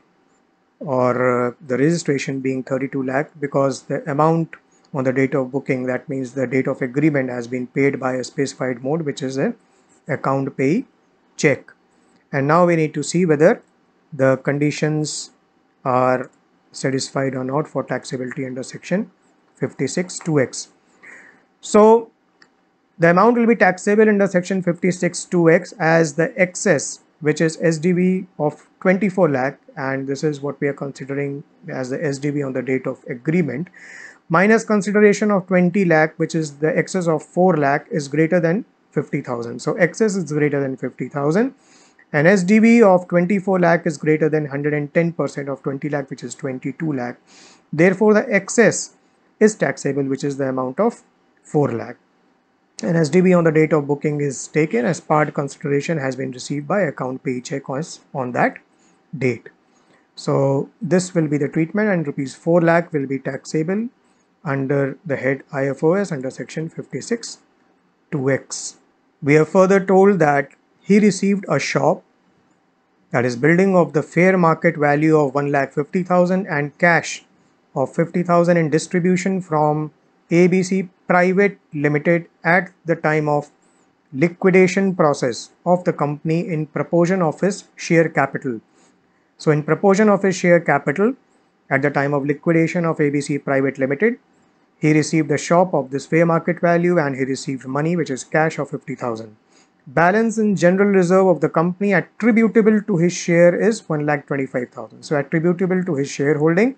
or uh, the registration being 32 lakh because the amount on the date of booking that means the date of agreement has been paid by a specified mode which is an account pay check. And now we need to see whether the conditions are satisfied or not for taxability under section 56 2x so the amount will be taxable under section 56 2x as the excess which is SDV of 24 lakh and this is what we are considering as the SDV on the date of agreement. Minus consideration of 20 lakh which is the excess of 4 lakh is greater than 50,000 so excess is greater than 50,000 and SDV of 24 lakh is greater than 110% of 20 lakh which is 22 lakh. Therefore the excess is taxable which is the amount of 4 lakh and SDV on the date of booking is taken as part consideration has been received by account pay check on that date. So this will be the treatment and rupees 4 lakh will be taxable under the head IFOS under section 56 2x. We are further told that he received a shop that is building of the fair market value of 1 lakh 50,000 and cash of 50,000 in distribution from ABC Private Limited at the time of liquidation process of the company in proportion of his share capital. So in proportion of his share capital at the time of liquidation of ABC Private Limited, he received a shop of this fair market value and he received money which is cash of 50,000. Balance in general reserve of the company attributable to his share is 1,25,000. So attributable to his shareholding,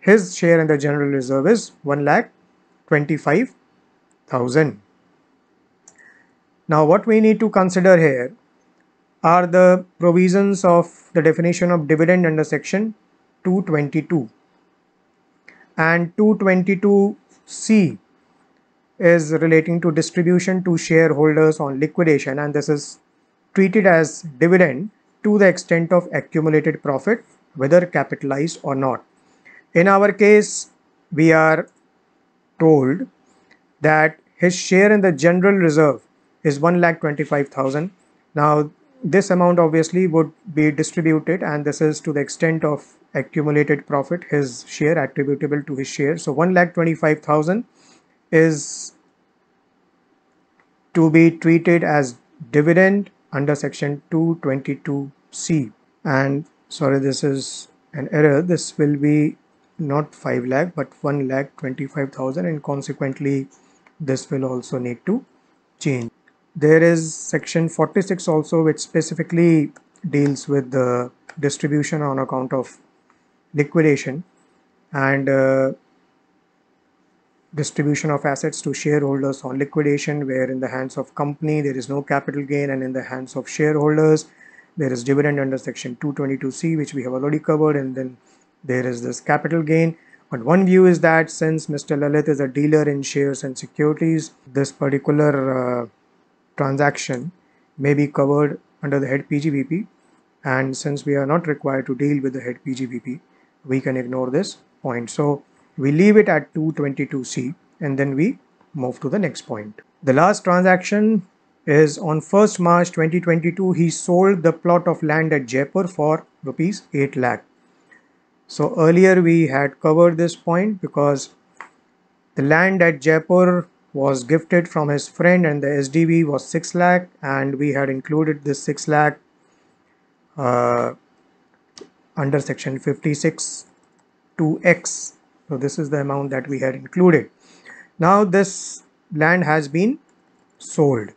his share in the general reserve is 1,25,000 1000. Now what we need to consider here are the provisions of the definition of dividend under section 222 and 222c is relating to distribution to shareholders on liquidation and this is treated as dividend to the extent of accumulated profit whether capitalized or not. In our case we are told that his share in the general reserve is 1,25,000. Now, this amount obviously would be distributed and this is to the extent of accumulated profit, his share attributable to his share. So 1,25,000 is to be treated as dividend under section 222C. And sorry, this is an error. This will be not 5 lakh but 1 lakh 25,000 and consequently this will also need to change. There is section 46 also which specifically deals with the distribution on account of liquidation and uh, distribution of assets to shareholders on liquidation where in the hands of company there is no capital gain and in the hands of shareholders there is dividend under section 222c which we have already covered and then there is this capital gain but one view is that since Mr. Lalit is a dealer in shares and securities, this particular uh, transaction may be covered under the head PGBP. And since we are not required to deal with the head PGBP, we can ignore this point. So we leave it at 222C and then we move to the next point. The last transaction is on 1st March 2022, he sold the plot of land at Jaipur for rupees 8 lakh. So earlier we had covered this point because the land at Jaipur was gifted from his friend and the SDV was 6 lakh and we had included this 6 lakh uh, under section 56 2x. So this is the amount that we had included. Now this land has been sold.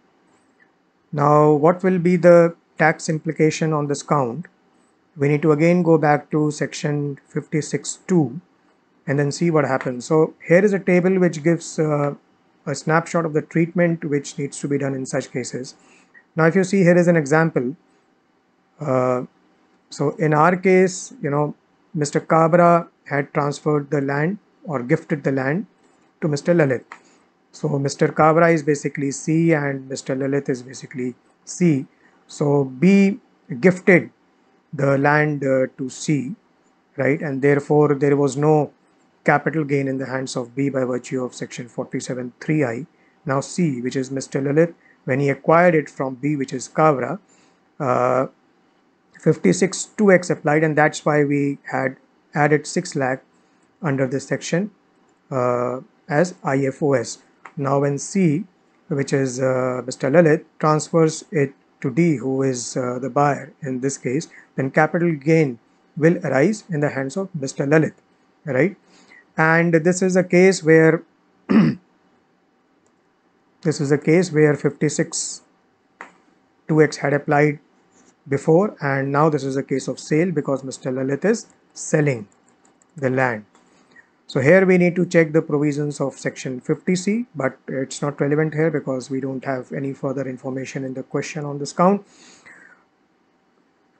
Now what will be the tax implication on this count? We need to again go back to section 56.2 and then see what happens. So here is a table which gives uh, a snapshot of the treatment which needs to be done in such cases. Now if you see here is an example. Uh, so in our case, you know, Mr. Kabra had transferred the land or gifted the land to Mr. Lalit. So Mr. Kabra is basically C and Mr. Lalit is basically C. So B gifted the land uh, to C, right? And therefore there was no capital gain in the hands of B by virtue of section 47.3i. Now C, which is Mr. Lalit, when he acquired it from B, which is Kabra, uh, 56 2x applied and that's why we had added 6 lakh under this section uh, as IFOS. Now when C, which is uh, Mr. Lalit, transfers it to D, who is uh, the buyer in this case, then capital gain will arise in the hands of Mr. Lalit, right? And this is a case where this is a case where 56 2x had applied before and now this is a case of sale because Mr. Lalit is selling the land. So here we need to check the provisions of section 50C but it's not relevant here because we don't have any further information in the question on this count.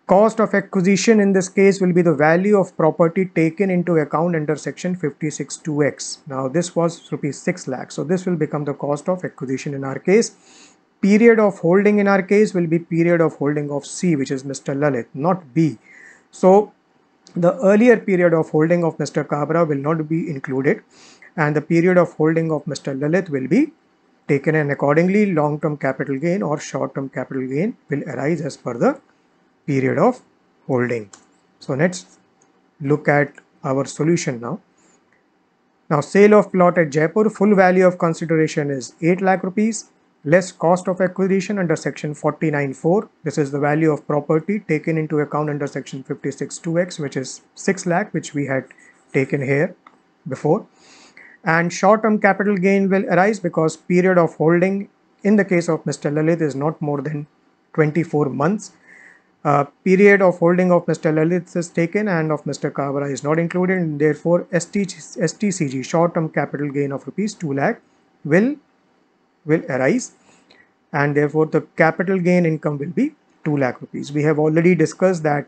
Cost of acquisition in this case will be the value of property taken into account under section 56.2x. Now this was rupees 6 lakhs. So this will become the cost of acquisition in our case. Period of holding in our case will be period of holding of C which is Mr. Lalit not B. So the earlier period of holding of Mr. Kabra will not be included and the period of holding of Mr. Lalit will be taken and accordingly long-term capital gain or short-term capital gain will arise as per the period of holding. So let's look at our solution now. Now sale of plot at Jaipur, full value of consideration is 8 lakh rupees less cost of acquisition under section 49.4. This is the value of property taken into account under section 56.2x which is 6 lakh which we had taken here before. And short-term capital gain will arise because period of holding in the case of Mr. Lalit is not more than 24 months uh, period of holding of Mr. Lalit is taken and of Mr. Kabra is not included and therefore ST, STCG short-term capital gain of rupees 2 lakh will will arise and therefore the capital gain income will be 2 lakh rupees. We have already discussed that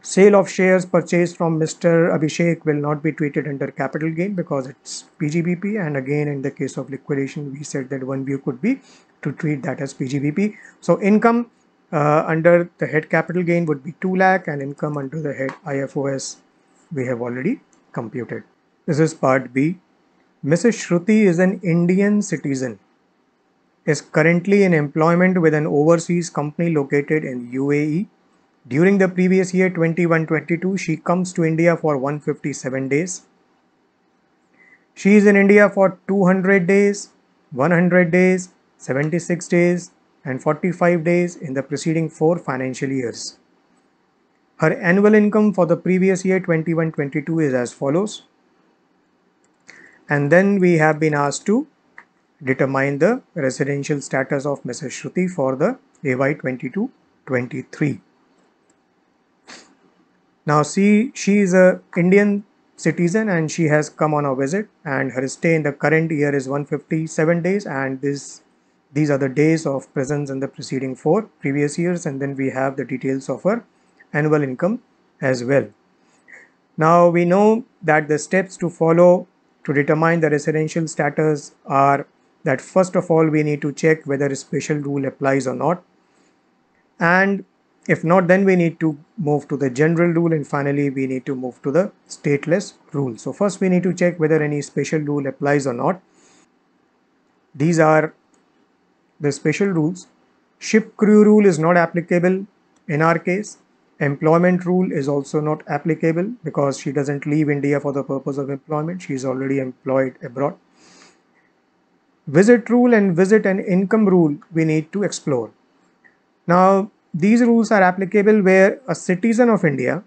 sale of shares purchased from Mr. Abhishek will not be treated under capital gain because it's PGBP and again in the case of liquidation we said that one view could be to treat that as PGBP. So income uh, under the head capital gain would be 2 lakh and income under the head IFOS we have already computed. This is part B. Mrs. Shruti is an Indian citizen, is currently in employment with an overseas company located in UAE. During the previous year 21-22, she comes to India for 157 days. She is in India for 200 days, 100 days, 76 days, and 45 days in the preceding four financial years. Her annual income for the previous year 21-22 is as follows. And then we have been asked to determine the residential status of Mrs. Shruti for the AY 22-23. Now see, she is a Indian citizen and she has come on a visit and her stay in the current year is 157 days and this these are the days of presence in the preceding four previous years and then we have the details of her annual income as well. Now we know that the steps to follow to determine the residential status are that first of all we need to check whether a special rule applies or not and if not then we need to move to the general rule and finally we need to move to the stateless rule. So first we need to check whether any special rule applies or not. These are the special rules. Ship crew rule is not applicable in our case. Employment rule is also not applicable because she doesn't leave India for the purpose of employment. She is already employed abroad. Visit rule and visit and income rule we need to explore. Now, these rules are applicable where a citizen of India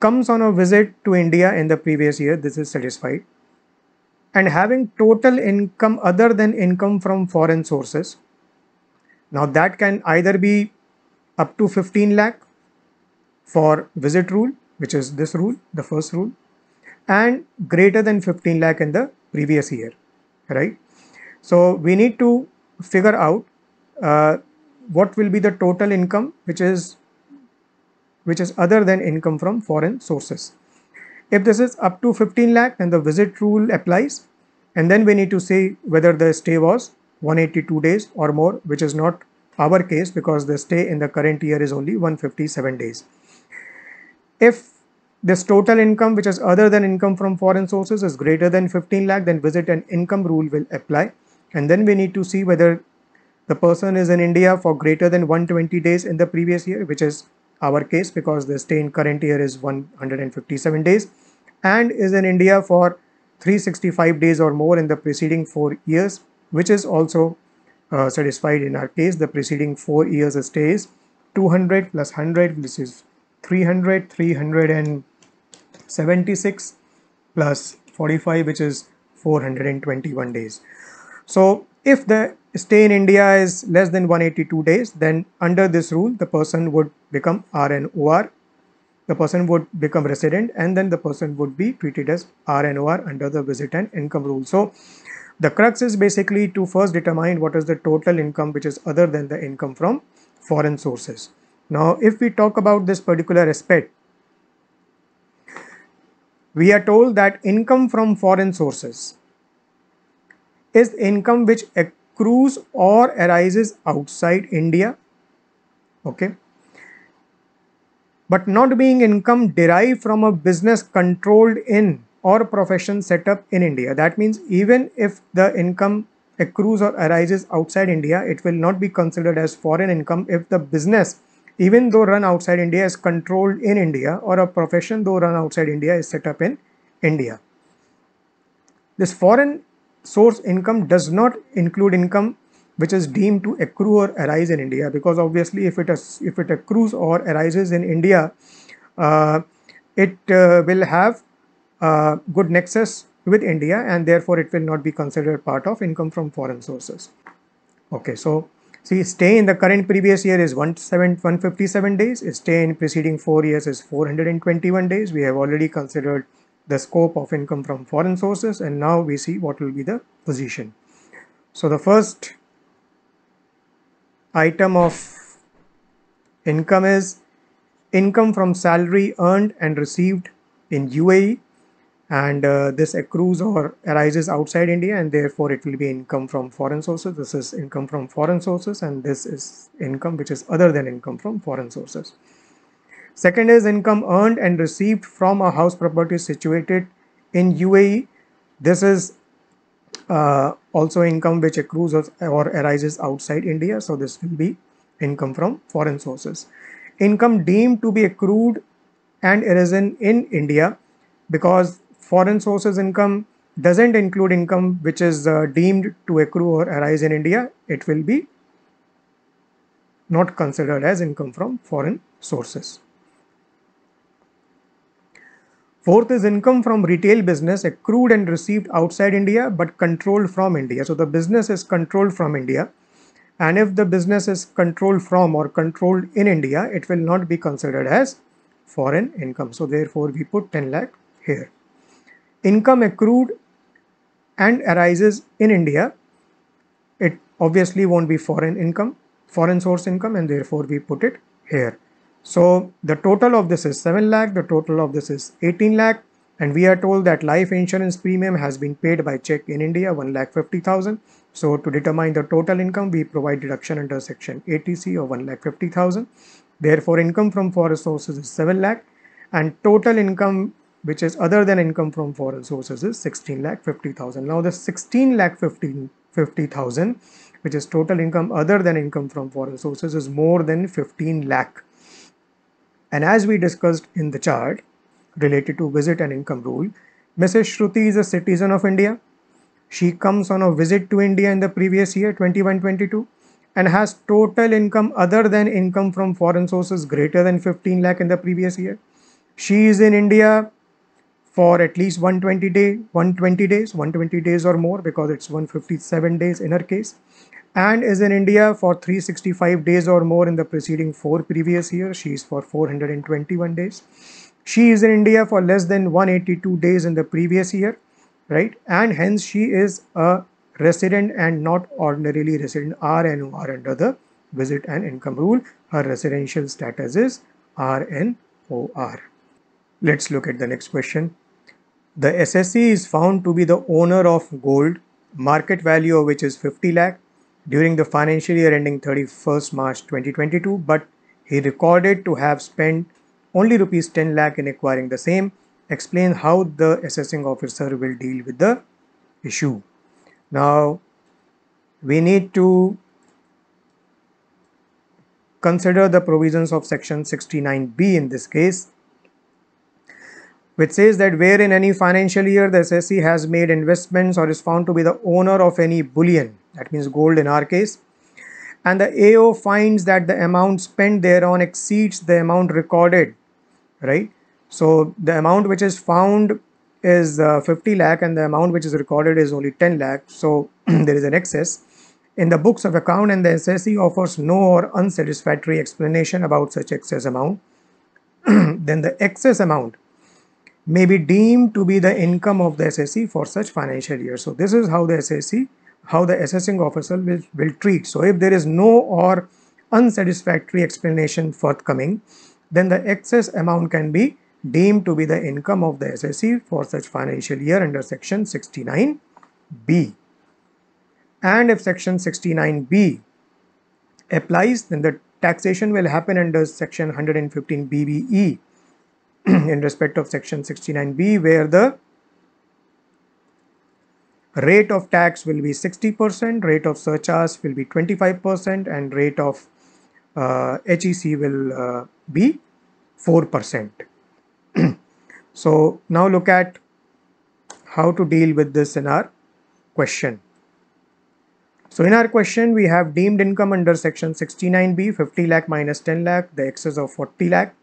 comes on a visit to India in the previous year, this is satisfied, and having total income other than income from foreign sources. Now that can either be up to 15 lakh for visit rule, which is this rule, the first rule, and greater than 15 lakh in the previous year, right? So we need to figure out uh, what will be the total income which is which is other than income from foreign sources. If this is up to 15 lakh then the visit rule applies and then we need to see whether the stay was 182 days or more which is not our case because the stay in the current year is only 157 days. If this total income which is other than income from foreign sources is greater than 15 lakh then visit and income rule will apply. And then we need to see whether the person is in India for greater than 120 days in the previous year which is our case because the stay in current year is 157 days and is in India for 365 days or more in the preceding four years which is also uh, satisfied in our case. The preceding four years stays 200 plus 100 this is 300 376 plus 45 which is 421 days. So if the stay in India is less than 182 days then under this rule the person would become RNOR the person would become resident and then the person would be treated as RNOR under the visit and income rule. So the crux is basically to first determine what is the total income which is other than the income from foreign sources now, if we talk about this particular aspect, we are told that income from foreign sources is income which accrues or arises outside India. Okay. But not being income derived from a business controlled in or profession set up in India. That means even if the income accrues or arises outside India, it will not be considered as foreign income if the business even though run outside India is controlled in India or a profession though run outside India is set up in India. This foreign source income does not include income which is deemed to accrue or arise in India because obviously if it is, if it accrues or arises in India uh, it uh, will have a good nexus with India and therefore it will not be considered part of income from foreign sources. Okay, so See, stay in the current previous year is 157 days. Stay in preceding four years is 421 days. We have already considered the scope of income from foreign sources and now we see what will be the position. So the first item of income is income from salary earned and received in UAE and uh, this accrues or arises outside India and therefore it will be income from foreign sources. This is income from foreign sources and this is income which is other than income from foreign sources. Second is income earned and received from a house property situated in UAE. This is uh, also income which accrues or arises outside India. So this will be income from foreign sources. Income deemed to be accrued and arisen in India because foreign sources income doesn't include income which is uh, deemed to accrue or arise in India, it will be not considered as income from foreign sources. Fourth is income from retail business accrued and received outside India but controlled from India. So the business is controlled from India and if the business is controlled from or controlled in India, it will not be considered as foreign income. So therefore we put 10 lakh here income accrued and arises in India, it obviously won't be foreign income, foreign source income and therefore we put it here. So the total of this is 7 lakh, the total of this is 18 lakh and we are told that life insurance premium has been paid by check in India 1 lakh 50,000. So to determine the total income we provide deduction under section 80C of 1 lakh 50,000. Therefore income from foreign sources is 7 lakh and total income which is other than income from foreign sources is 16 lakh 50,000. Now the 16 lakh 50,000 which is total income other than income from foreign sources is more than 15 lakh. And as we discussed in the chart related to visit and income rule, Mrs. Shruti is a citizen of India. She comes on a visit to India in the previous year 21-22 and has total income other than income from foreign sources greater than 15 lakh in the previous year. She is in India for at least 120 day 120 days 120 days or more because it's 157 days in her case and is in India for 365 days or more in the preceding four previous years she is for 421 days. She is in India for less than 182 days in the previous year right? And hence she is a resident and not ordinarily resident RNOR under the visit and income rule. Her residential status is RNOR let's look at the next question the assessee is found to be the owner of gold, market value of which is 50 lakh during the financial year ending 31st March 2022, but he recorded to have spent only rupees 10 lakh in acquiring the same. Explain how the assessing officer will deal with the issue. Now, we need to consider the provisions of section 69b in this case which says that where in any financial year the assessee has made investments or is found to be the owner of any bullion, that means gold in our case, and the AO finds that the amount spent thereon exceeds the amount recorded, right? So the amount which is found is uh, 50 lakh and the amount which is recorded is only 10 lakh. So there is an excess. In the books of account and the assessee offers no or unsatisfactory explanation about such excess amount, then the excess amount may be deemed to be the income of the assessee for such financial year. So this is how the assessee, how the assessing officer will, will treat. So if there is no or unsatisfactory explanation forthcoming, then the excess amount can be deemed to be the income of the assessee for such financial year under section 69B. And if section 69B applies, then the taxation will happen under section 115 BBE in respect of section 69b where the rate of tax will be 60%, rate of surcharge will be 25% and rate of uh, HEC will uh, be 4%. so now look at how to deal with this in our question. So in our question we have deemed income under section 69b 50 lakh minus 10 lakh the excess of 40 lakh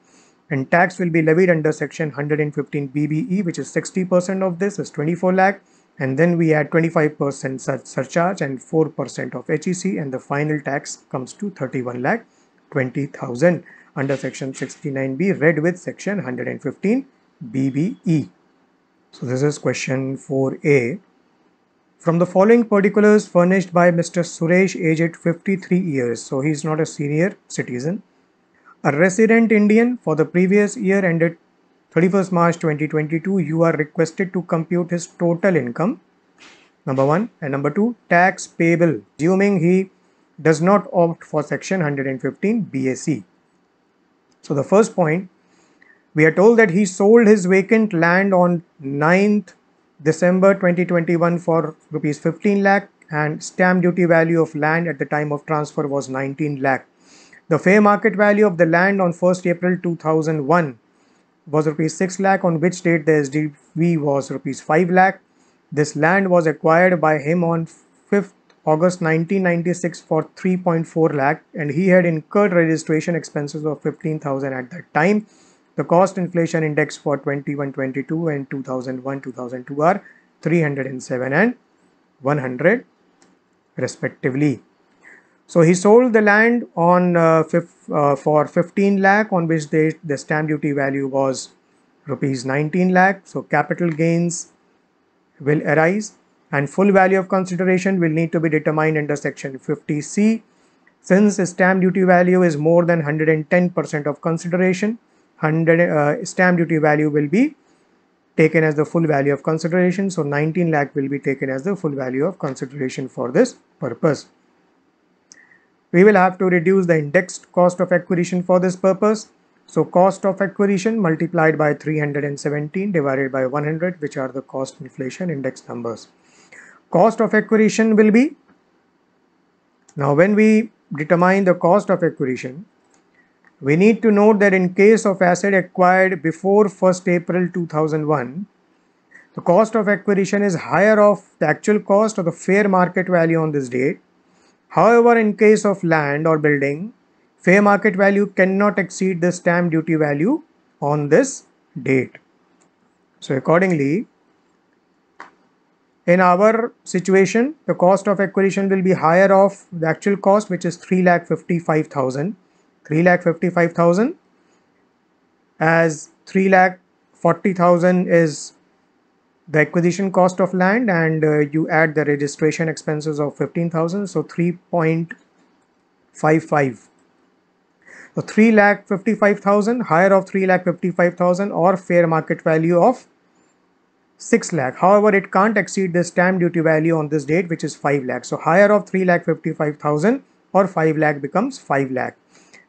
and tax will be levied under section 115 BBE which is 60% of this is 24 lakh and then we add 25% surcharge and 4% of HEC and the final tax comes to 31 lakh 20,000 under section 69B read with section 115 BBE. So this is question 4A. From the following particulars furnished by Mr. Suresh aged 53 years, so he is not a senior citizen, a resident Indian for the previous year ended 31st March 2022, you are requested to compute his total income. Number one. And number two, tax payable, assuming he does not opt for section 115 BAC. So the first point, we are told that he sold his vacant land on 9th December 2021 for rupees 15 lakh and stamp duty value of land at the time of transfer was 19 lakh. The fair market value of the land on 1st April 2001 was rupees 6 lakh on which date the SDV was rupees 5 lakh. This land was acquired by him on 5th August 1996 for 3.4 lakh and he had incurred registration expenses of 15,000 at that time. The cost inflation index for 21-22 and 2001-2002 are 307 and 100 respectively. So he sold the land on uh, uh, for 15 lakh on which the, the stamp duty value was rupees 19 lakh. So capital gains will arise and full value of consideration will need to be determined under section 50C. Since stamp duty value is more than 110% of consideration, 100 uh, stamp duty value will be taken as the full value of consideration. So 19 lakh will be taken as the full value of consideration for this purpose. We will have to reduce the indexed cost of acquisition for this purpose. So cost of acquisition multiplied by 317 divided by 100 which are the cost inflation index numbers. Cost of acquisition will be, now when we determine the cost of acquisition, we need to note that in case of asset acquired before 1st April 2001, the cost of acquisition is higher of the actual cost or the fair market value on this date However, in case of land or building, fair market value cannot exceed the stamp duty value on this date. So accordingly, in our situation, the cost of acquisition will be higher of the actual cost which is 3,55,000. 3,55,000 as 3,40,000 is the acquisition cost of land and uh, you add the registration expenses of 15,000 so 3.55 so 3 lakh 55,000 higher of 3 lakh 55,000 or fair market value of 6 lakh. However it can't exceed the stamp duty value on this date which is 5 lakh. So higher of 3 lakh 55,000 or 5 lakh becomes 5 lakh.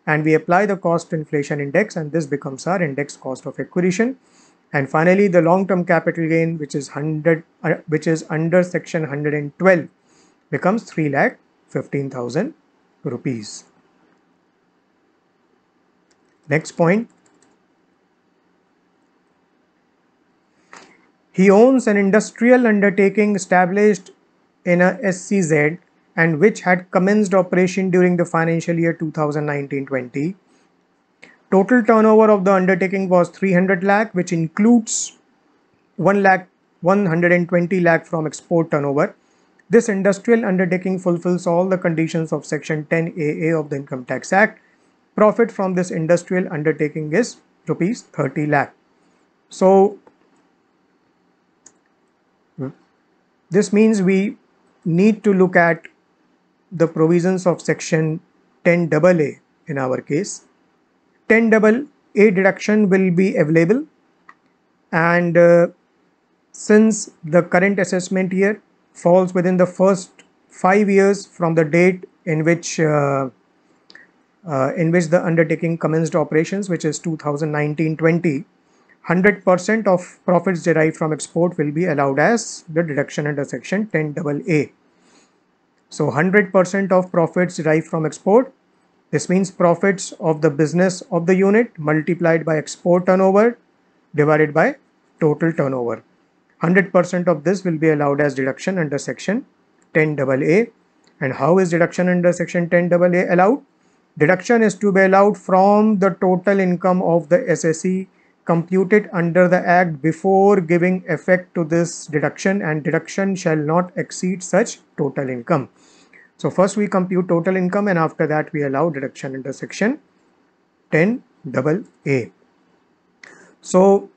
And we apply the cost inflation index and this becomes our index cost of acquisition and finally the long term capital gain which is 100 uh, which is under section 112 becomes 3 lakh 15000 rupees next point he owns an industrial undertaking established in a SEZ and which had commenced operation during the financial year 2019-20. Total turnover of the undertaking was 300 lakh which includes 1 lakh 120 lakh from export turnover. This industrial undertaking fulfills all the conditions of section 10AA of the Income Tax Act. Profit from this industrial undertaking is rupees 30 lakh. So hmm, this means we need to look at the provisions of section 10 AA in our case. 10 double a deduction will be available and uh, since the current assessment year falls within the first five years from the date in which uh, uh, in which the undertaking commenced operations which is 2019-20 100% of profits derived from export will be allowed as the deduction under section 10 double a So 100% of profits derived from export. This means profits of the business of the unit multiplied by export turnover divided by total turnover. 100% of this will be allowed as deduction under section 10 AA. And how is deduction under section 10 AA allowed? Deduction is to be allowed from the total income of the assessee computed under the act before giving effect to this deduction and deduction shall not exceed such total income. So first we compute total income and after that we allow deduction under section 10 double A. So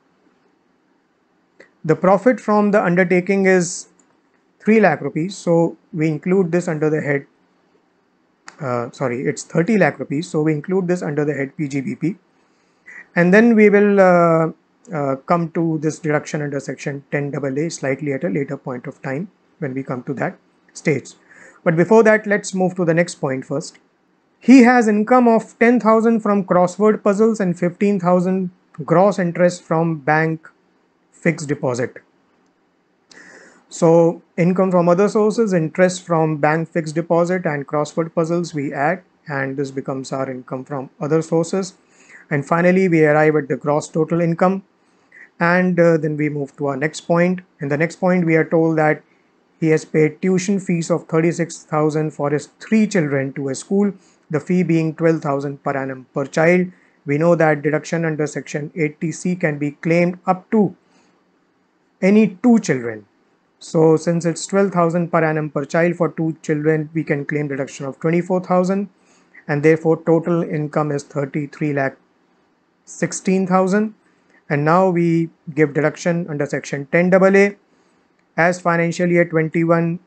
the profit from the undertaking is 3 lakh rupees. So we include this under the head, uh, sorry, it's 30 lakh rupees. So we include this under the head PGBP. And then we will uh, uh, come to this deduction under section 10 AA slightly at a later point of time when we come to that stage. But before that, let's move to the next point first. He has income of 10,000 from crossword puzzles and 15,000 gross interest from bank fixed deposit. So income from other sources, interest from bank fixed deposit and crossword puzzles we add and this becomes our income from other sources. And finally, we arrive at the gross total income and uh, then we move to our next point. In the next point, we are told that he has paid tuition fees of 36,000 for his three children to a school, the fee being 12,000 per annum per child. We know that deduction under section 80C can be claimed up to any two children. So since it's 12,000 per annum per child for two children, we can claim deduction of 24,000 and therefore total income is 33 lakh 16,000 and now we give deduction under section 10 AA as financial year 21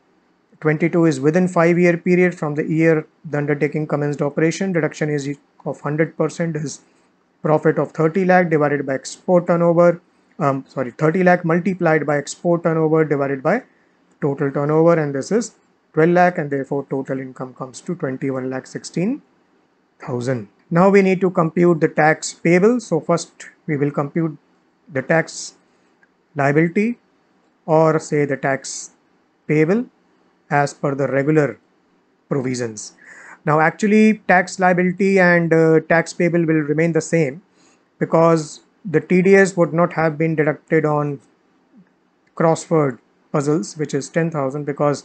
22 is within 5 year period from the year the undertaking commenced operation deduction is of 100% is profit of 30 lakh divided by export turnover um, sorry 30 lakh multiplied by export turnover divided by total turnover and this is 12 lakh and therefore total income comes to 21 lakh 16,000. Now we need to compute the tax payable. So first we will compute the tax liability or say the tax payable as per the regular provisions. Now actually tax liability and uh, tax payable will remain the same because the TDS would not have been deducted on crossword puzzles which is 10,000 because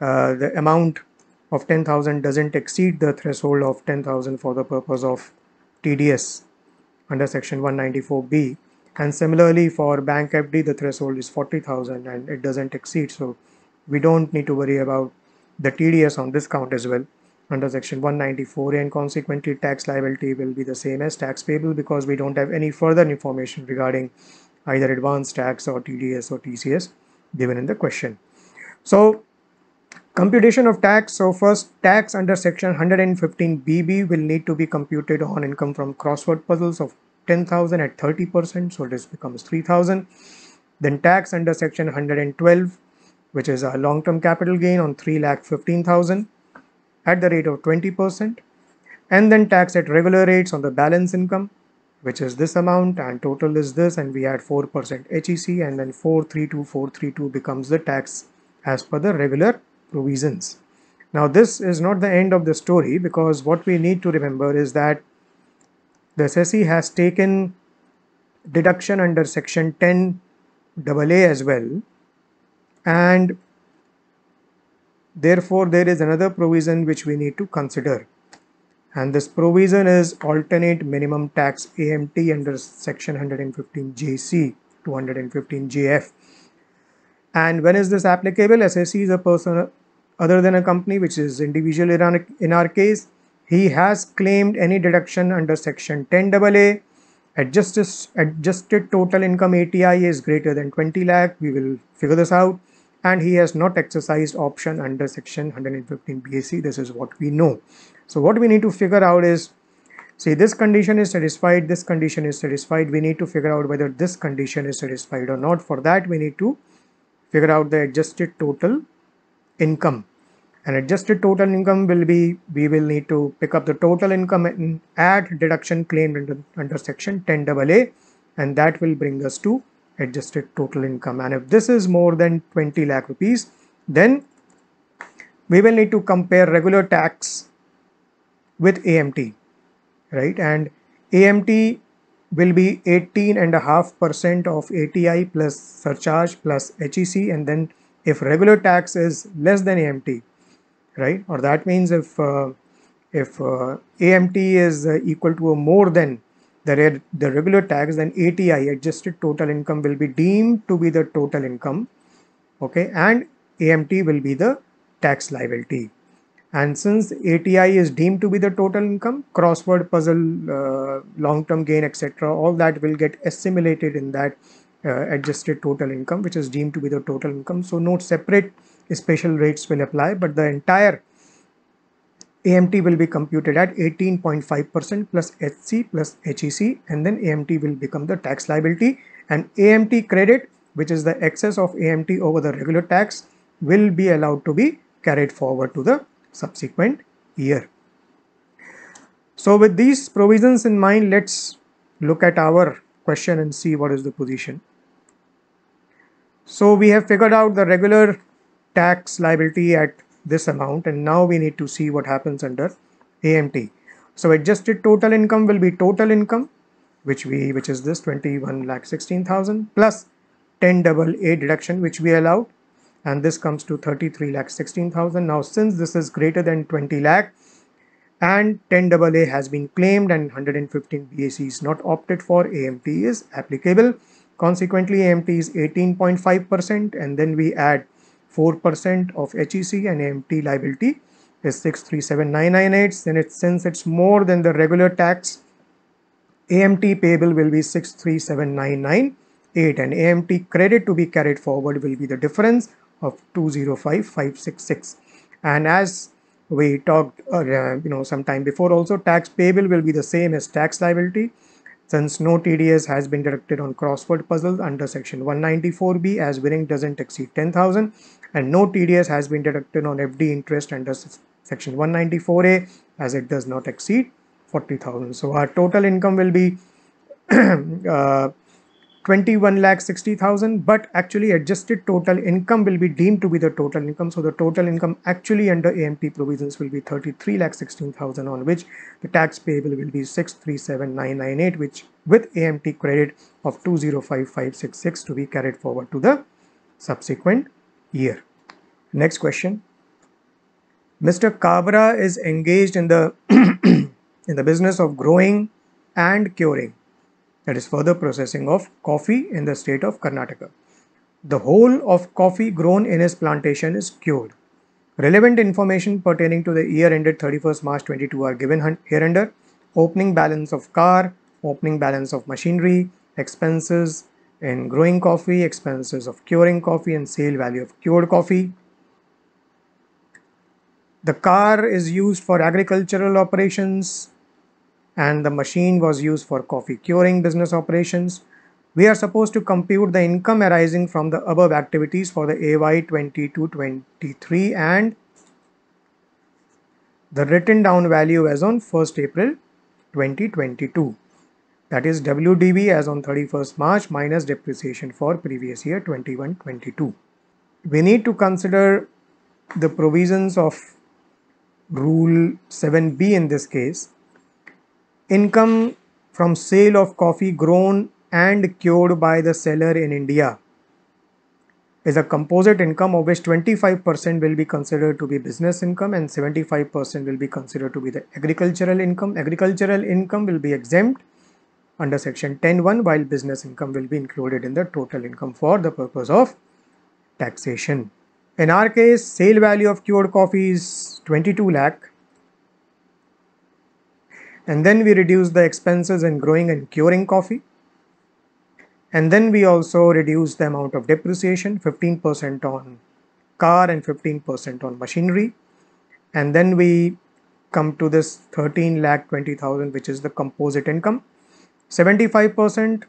uh, the amount of 10,000 doesn't exceed the threshold of 10,000 for the purpose of TDS under section 194B and similarly for bank FD the threshold is 40,000 and it doesn't exceed. So we don't need to worry about the TDS on this count as well. Under section 194 and consequently tax liability will be the same as tax payable because we don't have any further information regarding either advance tax or TDS or TCS given in the question. So computation of tax. So first tax under section 115 BB will need to be computed on income from crossword puzzles of 10,000 at 30%, so this becomes 3,000. Then tax under section 112, which is a long-term capital gain on 3 lakh 15,000 at the rate of 20%. and then tax at regular rates on the balance income which is this amount and total is this and we add 4% HEC and then 432432 becomes the tax as per the regular provisions. Now this is not the end of the story because what we need to remember is that the assessee has taken deduction under section 10 AA as well. And therefore there is another provision which we need to consider. And this provision is alternate minimum tax AMT under section 115 JC to 115 JF and when is this applicable? Assessee is a person other than a company which is individual in our, in our case he has claimed any deduction under section 10 AA adjusted adjusted total income ATI is greater than 20 lakh we will figure this out and he has not exercised option under section 115 BAC this is what we know so what we need to figure out is, say this condition is satisfied, this condition is satisfied. We need to figure out whether this condition is satisfied or not. For that, we need to figure out the adjusted total income. And adjusted total income will be, we will need to pick up the total income and add deduction claimed under, under section 10 AA and that will bring us to adjusted total income. And if this is more than 20 lakh rupees, then we will need to compare regular tax with AMT, right? And AMT will be 18.5% of ATI plus surcharge plus HEC and then if regular tax is less than AMT, right? Or that means if uh, if uh, AMT is uh, equal to or more than the, the regular tax, then ATI, adjusted total income, will be deemed to be the total income, okay? And AMT will be the tax liability. And since ATI is deemed to be the total income, crossword puzzle, uh, long-term gain, etc., all that will get assimilated in that uh, adjusted total income, which is deemed to be the total income. So no separate special rates will apply, but the entire AMT will be computed at 18.5% plus HC plus HEC, and then AMT will become the tax liability. And AMT credit, which is the excess of AMT over the regular tax, will be allowed to be carried forward to the subsequent year. So with these provisions in mind, let's look at our question and see what is the position. So we have figured out the regular tax liability at this amount and now we need to see what happens under AMT. So adjusted total income will be total income which we which is this 21 lakh 16,000 plus 10 double A deduction which we allowed and this comes to 33 lakh 16,000. Now since this is greater than 20 lakh and 10 double A has been claimed and 115 BAC is not opted for, AMT is applicable. Consequently, AMT is 18.5% and then we add 4% of HEC and AMT liability is 637998. Then it, since it's more than the regular tax, AMT payable will be 637998 and AMT credit to be carried forward will be the difference of 205566 and as we talked uh, you know some time before also tax payable will be the same as tax liability since no TDS has been deducted on crossword puzzles under section 194b as winning doesn't exceed 10,000 and no TDS has been deducted on FD interest under section 194a as it does not exceed 40,000 so our total income will be uh, 21 lakh 60,000 but actually adjusted total income will be deemed to be the total income so the total income actually under AMT provisions will be 33 lakh 16,000 on which the tax payable will be 637998 which with AMT credit of 205566 to be carried forward to the subsequent year. Next question. Mr. Kabra is engaged in the in the business of growing and curing that is further processing of coffee in the state of Karnataka. The whole of coffee grown in his plantation is cured. Relevant information pertaining to the year ended 31st March 22 are given hereunder. Opening balance of car, opening balance of machinery, expenses in growing coffee, expenses of curing coffee and sale value of cured coffee. The car is used for agricultural operations, and the machine was used for coffee curing business operations. We are supposed to compute the income arising from the above activities for the AY 22-23 and the written down value as on 1st April 2022 that is WDV as on 31st March minus depreciation for previous year 21-22. We need to consider the provisions of rule 7b in this case. Income from sale of coffee grown and cured by the seller in India is a composite income of which 25% will be considered to be business income and 75% will be considered to be the agricultural income. Agricultural income will be exempt under section 10.1 while business income will be included in the total income for the purpose of taxation. In our case, sale value of cured coffee is 22 lakh and then we reduce the expenses in growing and curing coffee. And then we also reduce the amount of depreciation 15% on car and 15% on machinery. And then we come to this 13 lakh 20,000 which is the composite income. 75%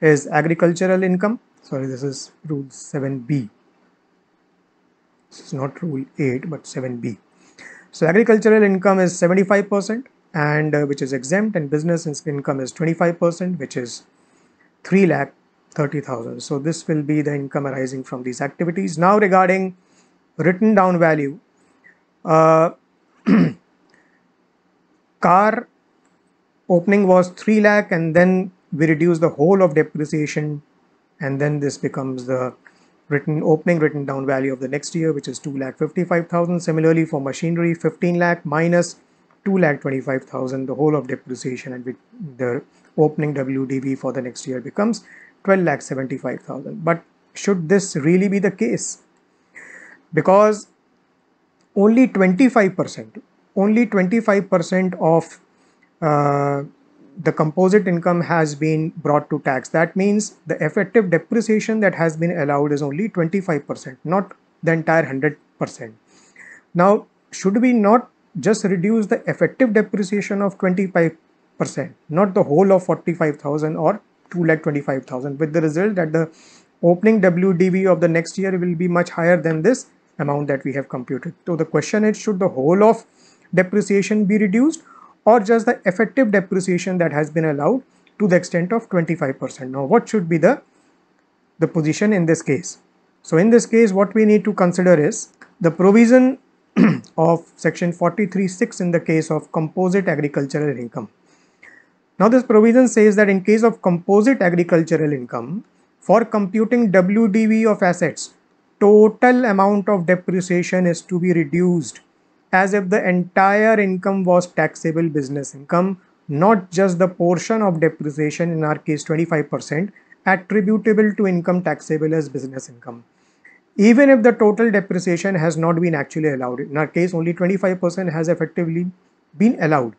is agricultural income. Sorry this is rule 7b this is not rule 8 but 7b so agricultural income is 75% and uh, which is exempt and business income is 25% which is 3 lakh 30,000. So this will be the income arising from these activities. Now regarding written down value, uh, car opening was 3 lakh and then we reduce the whole of depreciation and then this becomes the written opening written down value of the next year which is 2 lakh 55,000. Similarly for machinery 15 lakh minus 2 lakh 25,000 the whole of depreciation and the opening WDV for the next year becomes 12 lakh 75,000 but should this really be the case? Because only 25% only 25% of uh, the composite income has been brought to tax. That means the effective depreciation that has been allowed is only 25% not the entire 100% now should we not just reduce the effective depreciation of 25% not the whole of 45,000 or 2,25,000 with the result that the opening WDV of the next year will be much higher than this amount that we have computed. So the question is should the whole of depreciation be reduced or just the effective depreciation that has been allowed to the extent of 25%. Now what should be the, the position in this case? So in this case what we need to consider is the provision of section 43.6 in the case of composite agricultural income. Now this provision says that in case of composite agricultural income, for computing WDV of assets, total amount of depreciation is to be reduced as if the entire income was taxable business income, not just the portion of depreciation, in our case 25%, attributable to income taxable as business income. Even if the total depreciation has not been actually allowed, in our case only 25% has effectively been allowed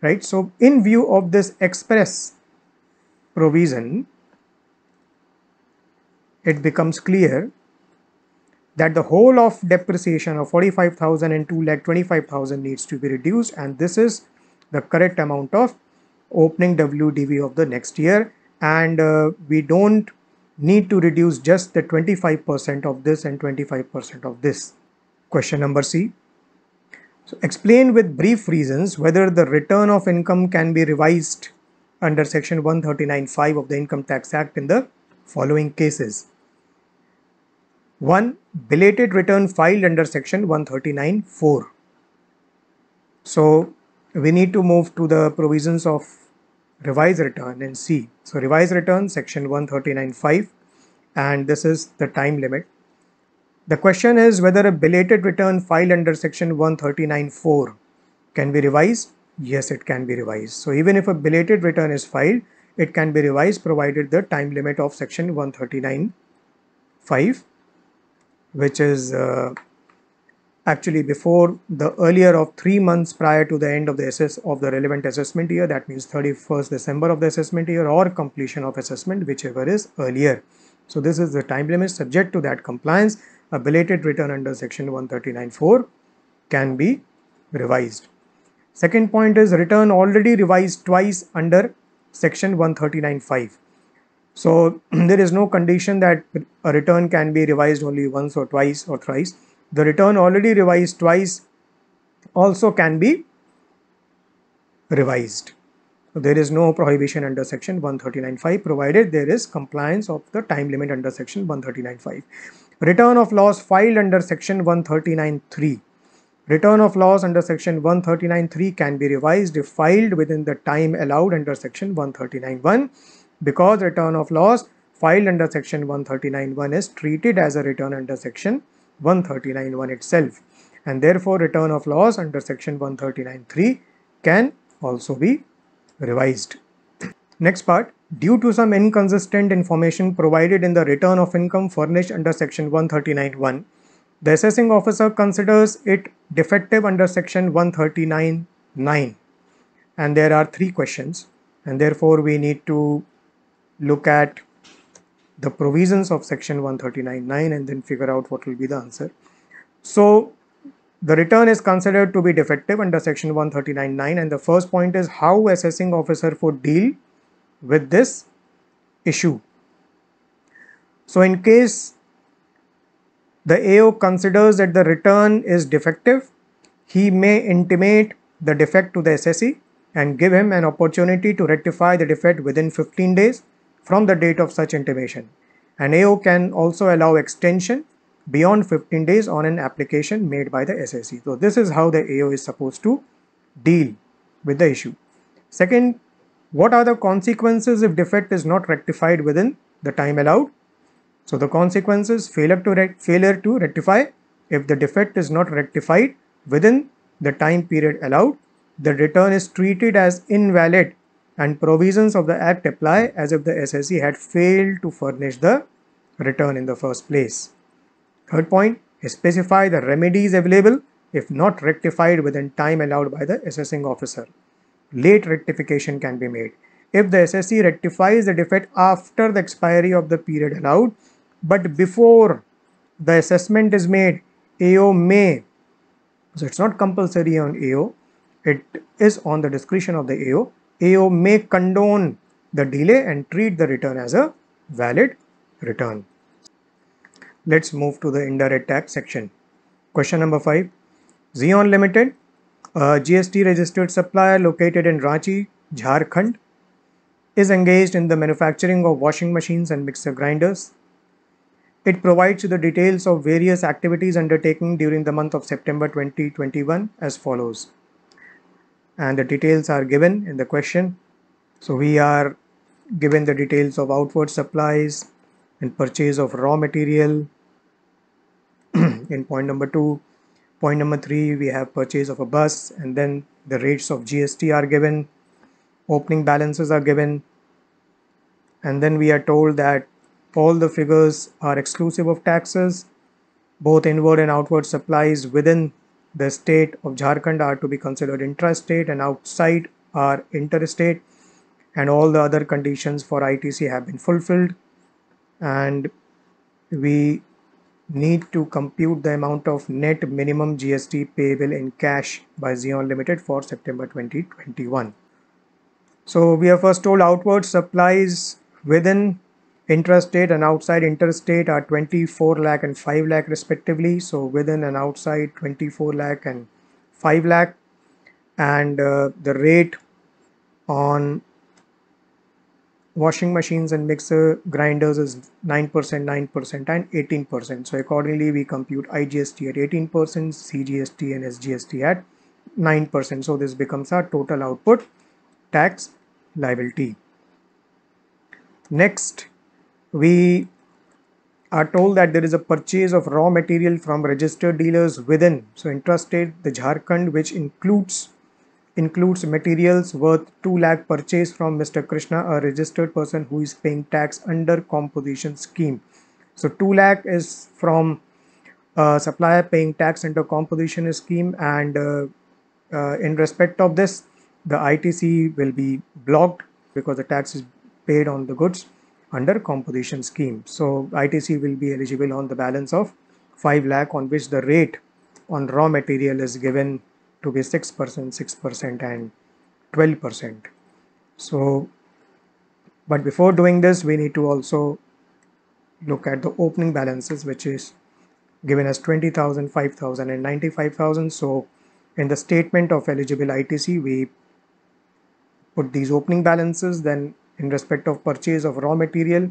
right? So in view of this express provision it becomes clear that the whole of depreciation of 45,000 and 2 lakh 25,000 needs to be reduced and this is the correct amount of opening WDV of the next year. And uh, we don't need to reduce just the 25% of this and 25% of this. Question number C. So explain with brief reasons whether the return of income can be revised under section 139.5 of the Income Tax Act in the following cases. 1. Belated return filed under section 139.4. So we need to move to the provisions of revised return and see. So revised return section 139.5 and this is the time limit the question is whether a belated return filed under section 139.4 can be revised. Yes, it can be revised. So even if a belated return is filed, it can be revised provided the time limit of section 139.5 which is uh, actually before the earlier of three months prior to the end of the assess of the relevant assessment year that means 31st December of the assessment year or completion of assessment whichever is earlier. So this is the time limit subject to that compliance a belated return under section 139.4 can be revised. Second point is return already revised twice under section 139.5. So there is no condition that a return can be revised only once or twice or thrice. The return already revised twice also can be revised. There is no prohibition under section 139.5 provided there is compliance of the time limit under section 139.5. Return of loss filed under section 139.3. Return of loss under section 139.3 can be revised if filed within the time allowed under section 139.1 because return of loss filed under section 139.1 is treated as a return under section 139.1 itself. And therefore return of loss under section 139.3 can also be revised. Next part, due to some inconsistent information provided in the return of income furnished under section 139.1, the assessing officer considers it defective under section 139.9 and there are three questions. And therefore we need to look at the provisions of section 139.9 and then figure out what will be the answer. So the return is considered to be defective under section 139.9 and the first point is how assessing officer would deal with this issue. So in case the AO considers that the return is defective, he may intimate the defect to the assessee and give him an opportunity to rectify the defect within 15 days from the date of such intimation. An AO can also allow extension beyond 15 days on an application made by the assessee. So this is how the AO is supposed to deal with the issue. Second, what are the consequences if defect is not rectified within the time allowed? So the consequences failure to failure to rectify if the defect is not rectified within the time period allowed, the return is treated as invalid and provisions of the act apply as if the assessee had failed to furnish the return in the first place. Third point, specify the remedies available if not rectified within time allowed by the assessing officer. Late rectification can be made. If the assessee rectifies the defect after the expiry of the period allowed, but before the assessment is made, AO may, so it's not compulsory on AO, it is on the discretion of the AO. AO may condone the delay and treat the return as a valid return. Let's move to the indirect tax section. Question number 5. Xion Limited, a GST registered supplier located in Ranchi, Jharkhand, is engaged in the manufacturing of washing machines and mixer grinders. It provides the details of various activities undertaken during the month of September 2021 as follows. And the details are given in the question. So we are given the details of outward supplies, and purchase of raw material in point number two point number three we have purchase of a bus and then the rates of GST are given opening balances are given and then we are told that all the figures are exclusive of taxes both inward and outward supplies within the state of Jharkhand are to be considered intrastate and outside are interstate and all the other conditions for ITC have been fulfilled and we need to compute the amount of net minimum GST payable in cash by Xion Limited for September 2021. So we are first told outward supplies within intrastate and outside interstate are 24 lakh and 5 lakh respectively. So within and outside 24 lakh and 5 lakh and uh, the rate on washing machines and mixer grinders is 9%, 9% and 18%. So accordingly we compute IGST at 18%, CGST and SGST at 9%. So this becomes our total output tax liability. Next we are told that there is a purchase of raw material from registered dealers within so intrastate the Jharkhand which includes includes materials worth 2 lakh purchased from Mr. Krishna, a registered person who is paying tax under composition scheme. So 2 lakh is from a supplier paying tax under composition scheme and uh, uh, in respect of this, the ITC will be blocked because the tax is paid on the goods under composition scheme. So ITC will be eligible on the balance of 5 lakh on which the rate on raw material is given to be 6%, 6% and 12%. So, but before doing this, we need to also look at the opening balances, which is given as 20,000, 5,000 and 95,000. So in the statement of eligible ITC, we put these opening balances. Then in respect of purchase of raw material,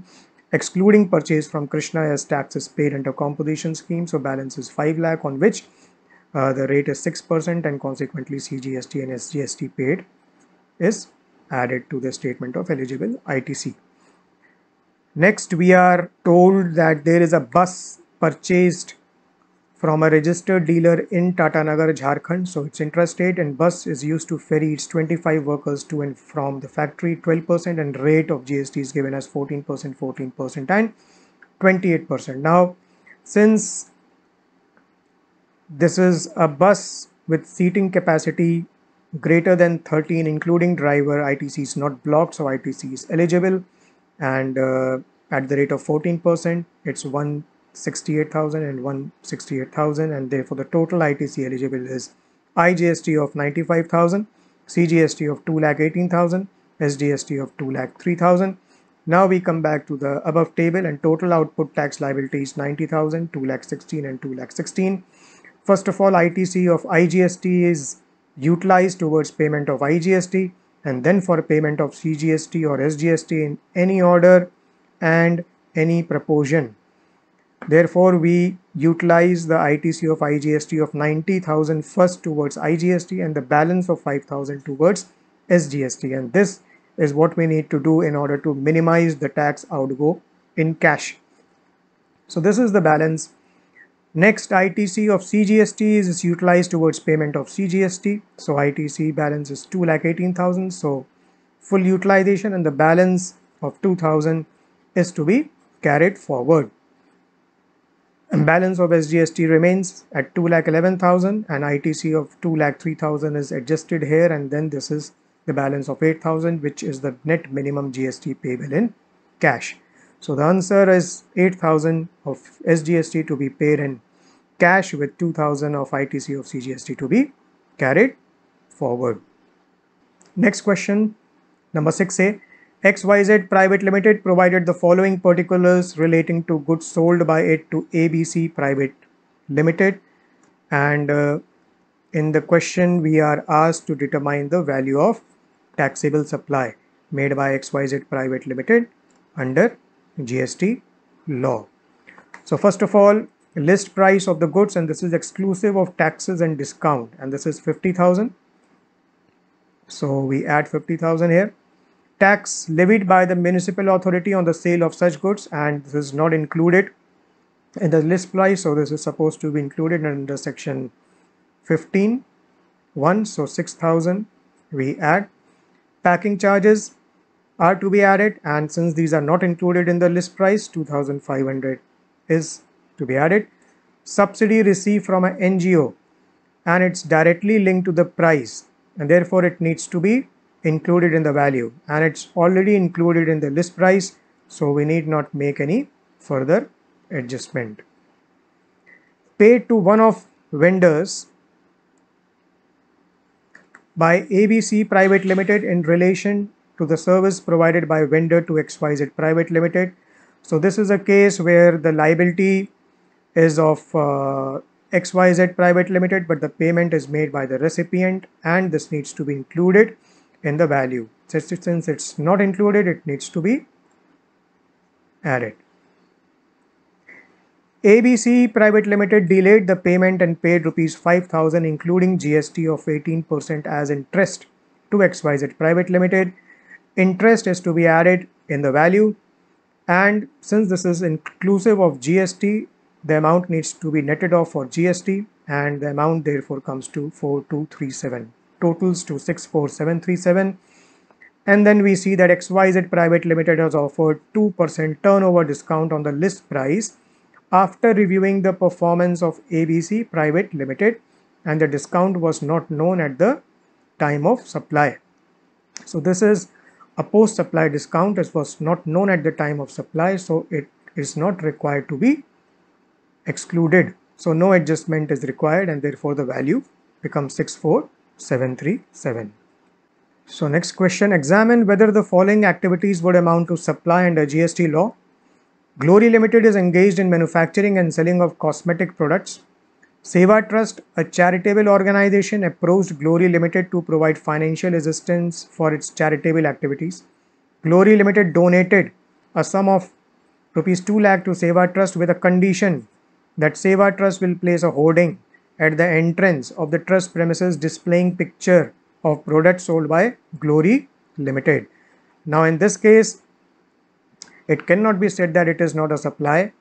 excluding purchase from Krishna as taxes paid under composition scheme. So balance is 5 lakh on which uh, the rate is 6% and consequently CGST and SGST paid is added to the statement of eligible ITC. Next, we are told that there is a bus purchased from a registered dealer in Tatanagar, Jharkhand. So it's intrastate and bus is used to ferry its 25 workers to and from the factory. 12% and rate of GST is given as 14%, 14% and 28%. Now, since this is a bus with seating capacity greater than 13 including driver ITC is not blocked so ITC is eligible and uh, at the rate of 14% it's 168,000 and 168,000 and therefore the total ITC eligible is IGST of 95,000 CGST of 2,18,000 SGST of 2,03,000 now we come back to the above table and total output tax liability is 90,000 2,16 and 2,16 first of all ITC of IGST is utilized towards payment of IGST and then for payment of CGST or SGST in any order and any proportion. Therefore, we utilize the ITC of IGST of 90,000 first towards IGST and the balance of 5,000 towards SGST and this is what we need to do in order to minimize the tax outgo in cash. So this is the balance Next, ITC of CGST is utilized towards payment of CGST. So ITC balance is 2,18,000. So full utilization and the balance of 2,000 is to be carried forward. Balance of SGST remains at 2,11,000 and ITC of 2,03,000 is adjusted here and then this is the balance of 8,000 which is the net minimum GST payable in cash. So the answer is 8000 of SGST to be paid in cash with 2000 of ITC of CGST to be carried forward. Next question, number 6a. XYZ Private Limited provided the following particulars relating to goods sold by it to ABC Private Limited and uh, in the question we are asked to determine the value of taxable supply made by XYZ Private Limited under GST law. So first of all, list price of the goods and this is exclusive of taxes and discount and this is 50,000. So we add 50,000 here. Tax levied by the municipal authority on the sale of such goods and this is not included in the list price. So this is supposed to be included under section 15 1 so 6000 we add packing charges are to be added and since these are not included in the list price 2500 is to be added subsidy received from an NGO and it's directly linked to the price and therefore it needs to be included in the value and it's already included in the list price so we need not make any further adjustment paid to one of vendors by ABC Private Limited in relation to the service provided by vendor to XYZ Private Limited. So this is a case where the liability is of uh, XYZ Private Limited, but the payment is made by the recipient and this needs to be included in the value. Since it's not included, it needs to be added. ABC Private Limited delayed the payment and paid rupees 5000 including GST of 18% as interest to XYZ Private Limited interest is to be added in the value and since this is inclusive of GST the amount needs to be netted off for GST and the amount therefore comes to 4237 totals to 64737 and then we see that XYZ Private Limited has offered 2% turnover discount on the list price after reviewing the performance of ABC Private Limited and the discount was not known at the time of supply. So this is a post supply discount. As was not known at the time of supply so it is not required to be excluded. So no adjustment is required and therefore the value becomes 64737 so next question examine whether the following activities would amount to supply under GST law. Glory Limited is engaged in manufacturing and selling of cosmetic products. Seva Trust, a charitable organization, approached Glory Limited to provide financial assistance for its charitable activities. Glory Limited donated a sum of rupees 2 lakh to Seva Trust with a condition that Seva Trust will place a hoarding at the entrance of the trust premises displaying picture of products sold by Glory Limited. Now in this case, it cannot be said that it is not a supply.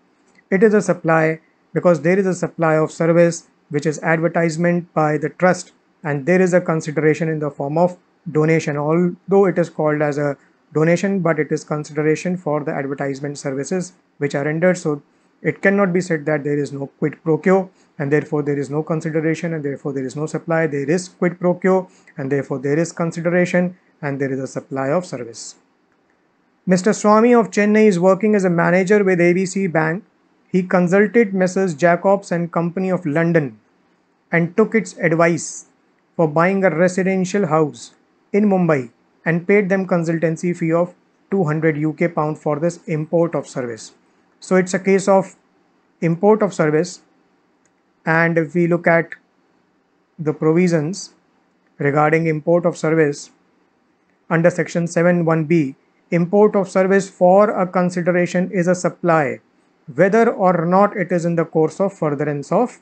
It is a supply because there is a supply of service which is advertisement by the trust and there is a consideration in the form of donation although it is called as a donation but it is consideration for the advertisement services which are rendered so it cannot be said that there is no quid pro quo and therefore there is no consideration and therefore there is no supply. There is quid pro quo and therefore there is consideration and there is a supply of service. Mr swami of chennai is working as a manager with abc bank. He consulted messrs jacobs and company of london and took its advice for buying a residential house in mumbai and paid them consultancy fee of 200 UK pound for this import of service. So it's a case of import of service and if we look at the provisions regarding import of service under section 7.1b import of service for a consideration is a supply whether or not it is in the course of furtherance of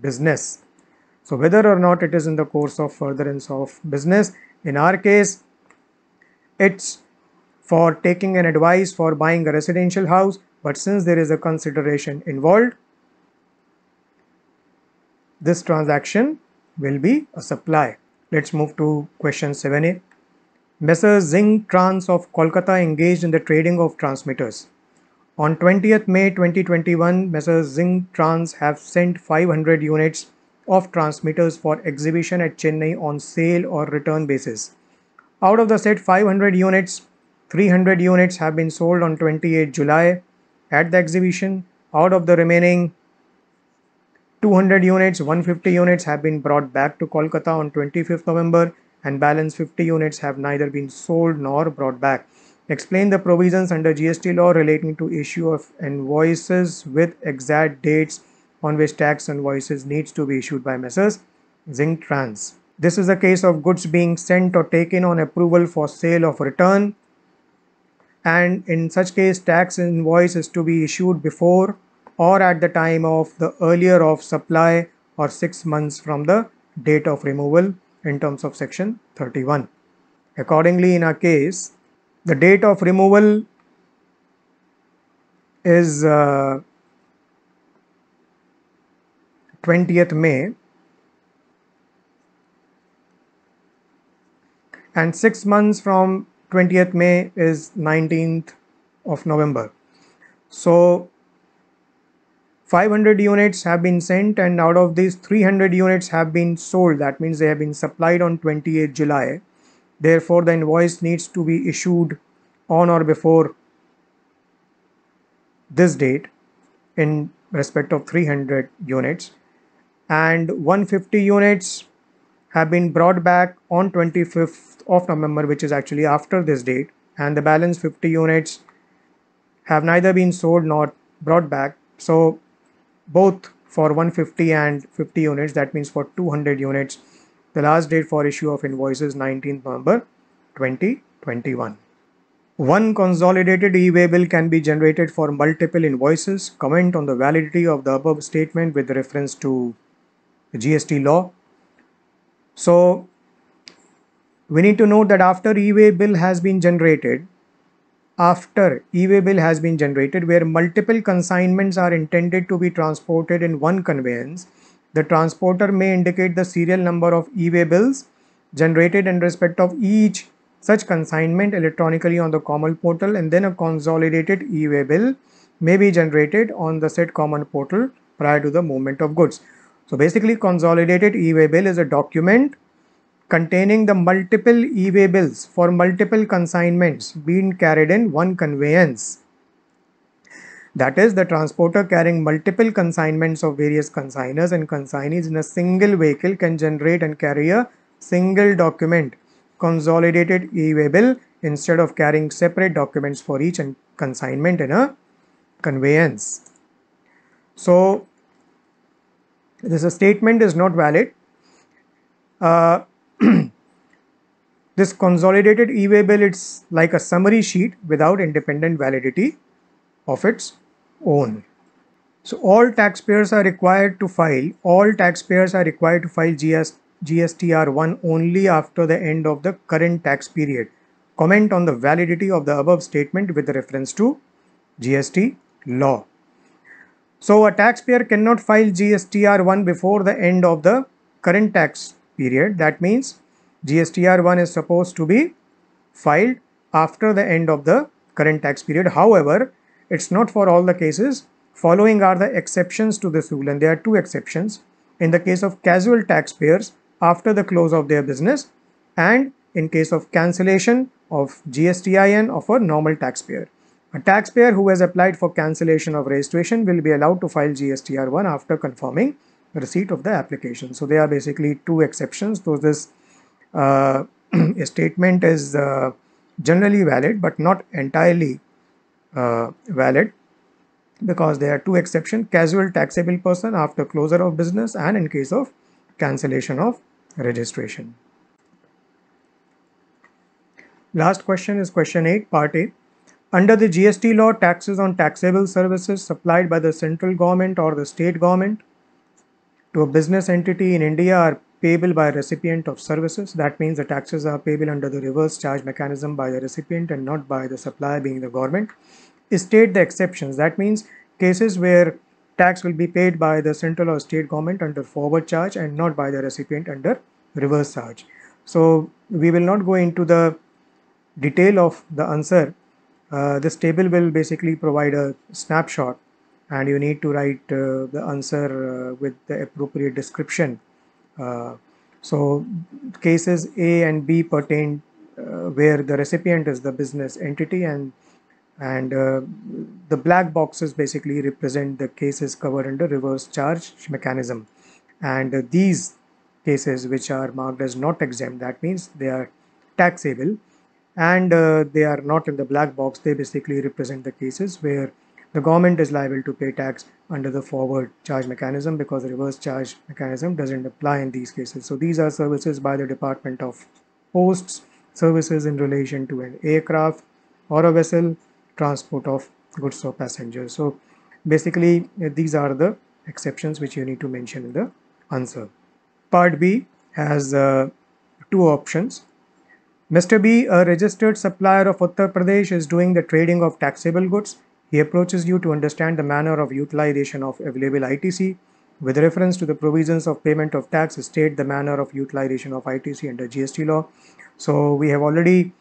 business. So whether or not it is in the course of furtherance of business in our case it's for taking an advice for buying a residential house but since there is a consideration involved this transaction will be a supply. Let's move to question 7a. Messrs. Zing Trans of Kolkata engaged in the trading of transmitters. On 20th May 2021, Messrs. Zing Trans have sent 500 units of transmitters for exhibition at Chennai on sale or return basis. Out of the said 500 units, 300 units have been sold on 28 July at the exhibition. Out of the remaining 200 units, 150 units have been brought back to Kolkata on 25th November and balance 50 units have neither been sold nor brought back. Explain the provisions under GST law relating to issue of invoices with exact dates on which tax invoices needs to be issued by Messrs. Zing Trans. This is a case of goods being sent or taken on approval for sale of return and in such case tax invoice is to be issued before or at the time of the earlier of supply or 6 months from the date of removal in terms of section 31. Accordingly, in our case, the date of removal is uh, 20th May and 6 months from 20th May is 19th of November. So 500 units have been sent and out of these 300 units have been sold. That means they have been supplied on 28 July. Therefore the invoice needs to be issued on or before this date in respect of 300 units. And 150 units have been brought back on 25th of November which is actually after this date and the balance 50 units have neither been sold nor brought back. So both for 150 and 50 units that means for 200 units the last date for issue of invoices 19th November 2021 one consolidated e-way bill can be generated for multiple invoices. Comment on the validity of the above statement with reference to the GST law. So we need to note that after e-way bill has been generated after e-way bill has been generated where multiple consignments are intended to be transported in one conveyance, the transporter may indicate the serial number of e-way bills generated in respect of each such consignment electronically on the common portal and then a consolidated e-way bill may be generated on the said common portal prior to the movement of goods. So basically consolidated e-way bill is a document containing the multiple e-way bills for multiple consignments being carried in one conveyance. That is, the transporter carrying multiple consignments of various consigners and consignees in a single vehicle can generate and carry a single document, consolidated e-way bill, instead of carrying separate documents for each consignment in a conveyance. So, this statement is not valid. Uh, this consolidated e-way bill it's like a summary sheet without independent validity of its own. So all taxpayers are required to file, all taxpayers are required to file GS, GSTR1 only after the end of the current tax period. Comment on the validity of the above statement with reference to GST law. So a taxpayer cannot file GSTR1 before the end of the current tax period. That means GSTR1 is supposed to be filed after the end of the current tax period. However, it's not for all the cases. Following are the exceptions to this rule and there are two exceptions. In the case of casual taxpayers after the close of their business and in case of cancellation of GSTIN of a normal taxpayer. A taxpayer who has applied for cancellation of registration will be allowed to file GSTR1 after confirming receipt of the application. So there are basically two exceptions. So this uh, statement is uh, generally valid but not entirely uh, valid because there are two exceptions casual taxable person after closure of business and in case of cancellation of registration. Last question is question 8 part A. Under the GST law, taxes on taxable services supplied by the central government or the state government to a business entity in India are payable by a recipient of services. That means the taxes are payable under the reverse charge mechanism by the recipient and not by the supplier being the government. State the exceptions. That means cases where tax will be paid by the central or state government under forward charge and not by the recipient under reverse charge. So we will not go into the detail of the answer uh, this table will basically provide a snapshot and you need to write uh, the answer uh, with the appropriate description. Uh, so cases A and B pertain uh, where the recipient is the business entity and and uh, the black boxes basically represent the cases covered under reverse charge mechanism and these cases which are marked as not exempt that means they are taxable and uh, they are not in the black box they basically represent the cases where the government is liable to pay tax under the forward charge mechanism because the reverse charge mechanism doesn't apply in these cases so these are services by the department of posts services in relation to an aircraft or a vessel transport of goods or passengers so basically these are the exceptions which you need to mention in the answer part b has uh, two options Mr. B, a registered supplier of Uttar Pradesh, is doing the trading of taxable goods. He approaches you to understand the manner of utilization of available ITC. With reference to the provisions of payment of tax, state the manner of utilization of ITC under GST law. So we have already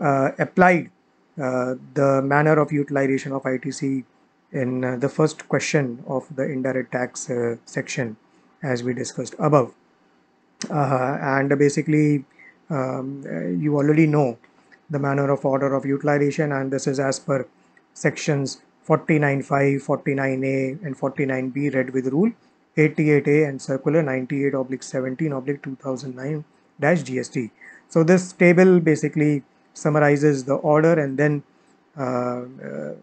uh, applied uh, the manner of utilization of ITC in uh, the first question of the indirect tax uh, section as we discussed above. Uh, and basically um, you already know the manner of order of utilization and this is as per sections 49.5, 49A and 49B read with rule 88A and circular 98 oblique 17 oblique 2009 dash GST. So this table basically summarizes the order and then uh, uh,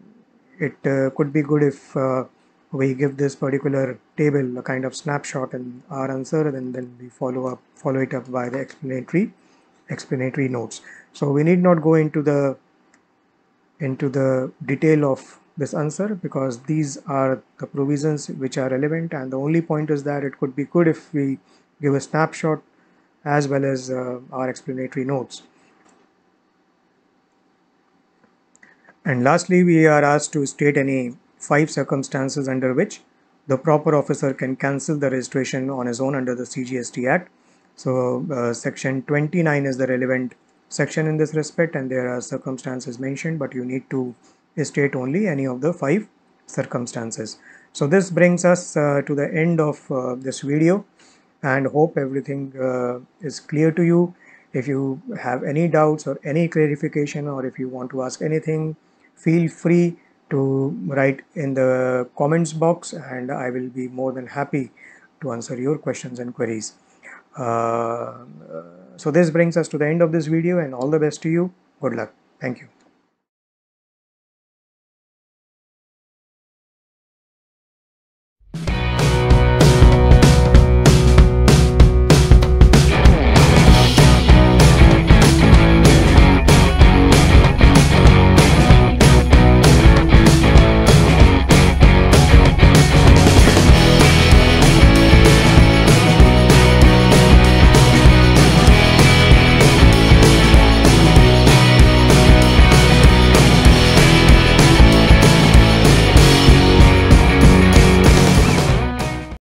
it uh, could be good if uh, we give this particular table a kind of snapshot in our answer and then we follow up follow it up by the explanatory explanatory notes so we need not go into the into the detail of this answer because these are the provisions which are relevant and the only point is that it could be good if we give a snapshot as well as uh, our explanatory notes. And lastly we are asked to state any five circumstances under which the proper officer can cancel the registration on his own under the CGST Act. So uh, section 29 is the relevant section in this respect and there are circumstances mentioned but you need to state only any of the five circumstances. So this brings us uh, to the end of uh, this video and hope everything uh, is clear to you. If you have any doubts or any clarification or if you want to ask anything, feel free to write in the comments box and I will be more than happy to answer your questions and queries. So this brings us to the end of this video and all the best to you. Good luck. Thank you.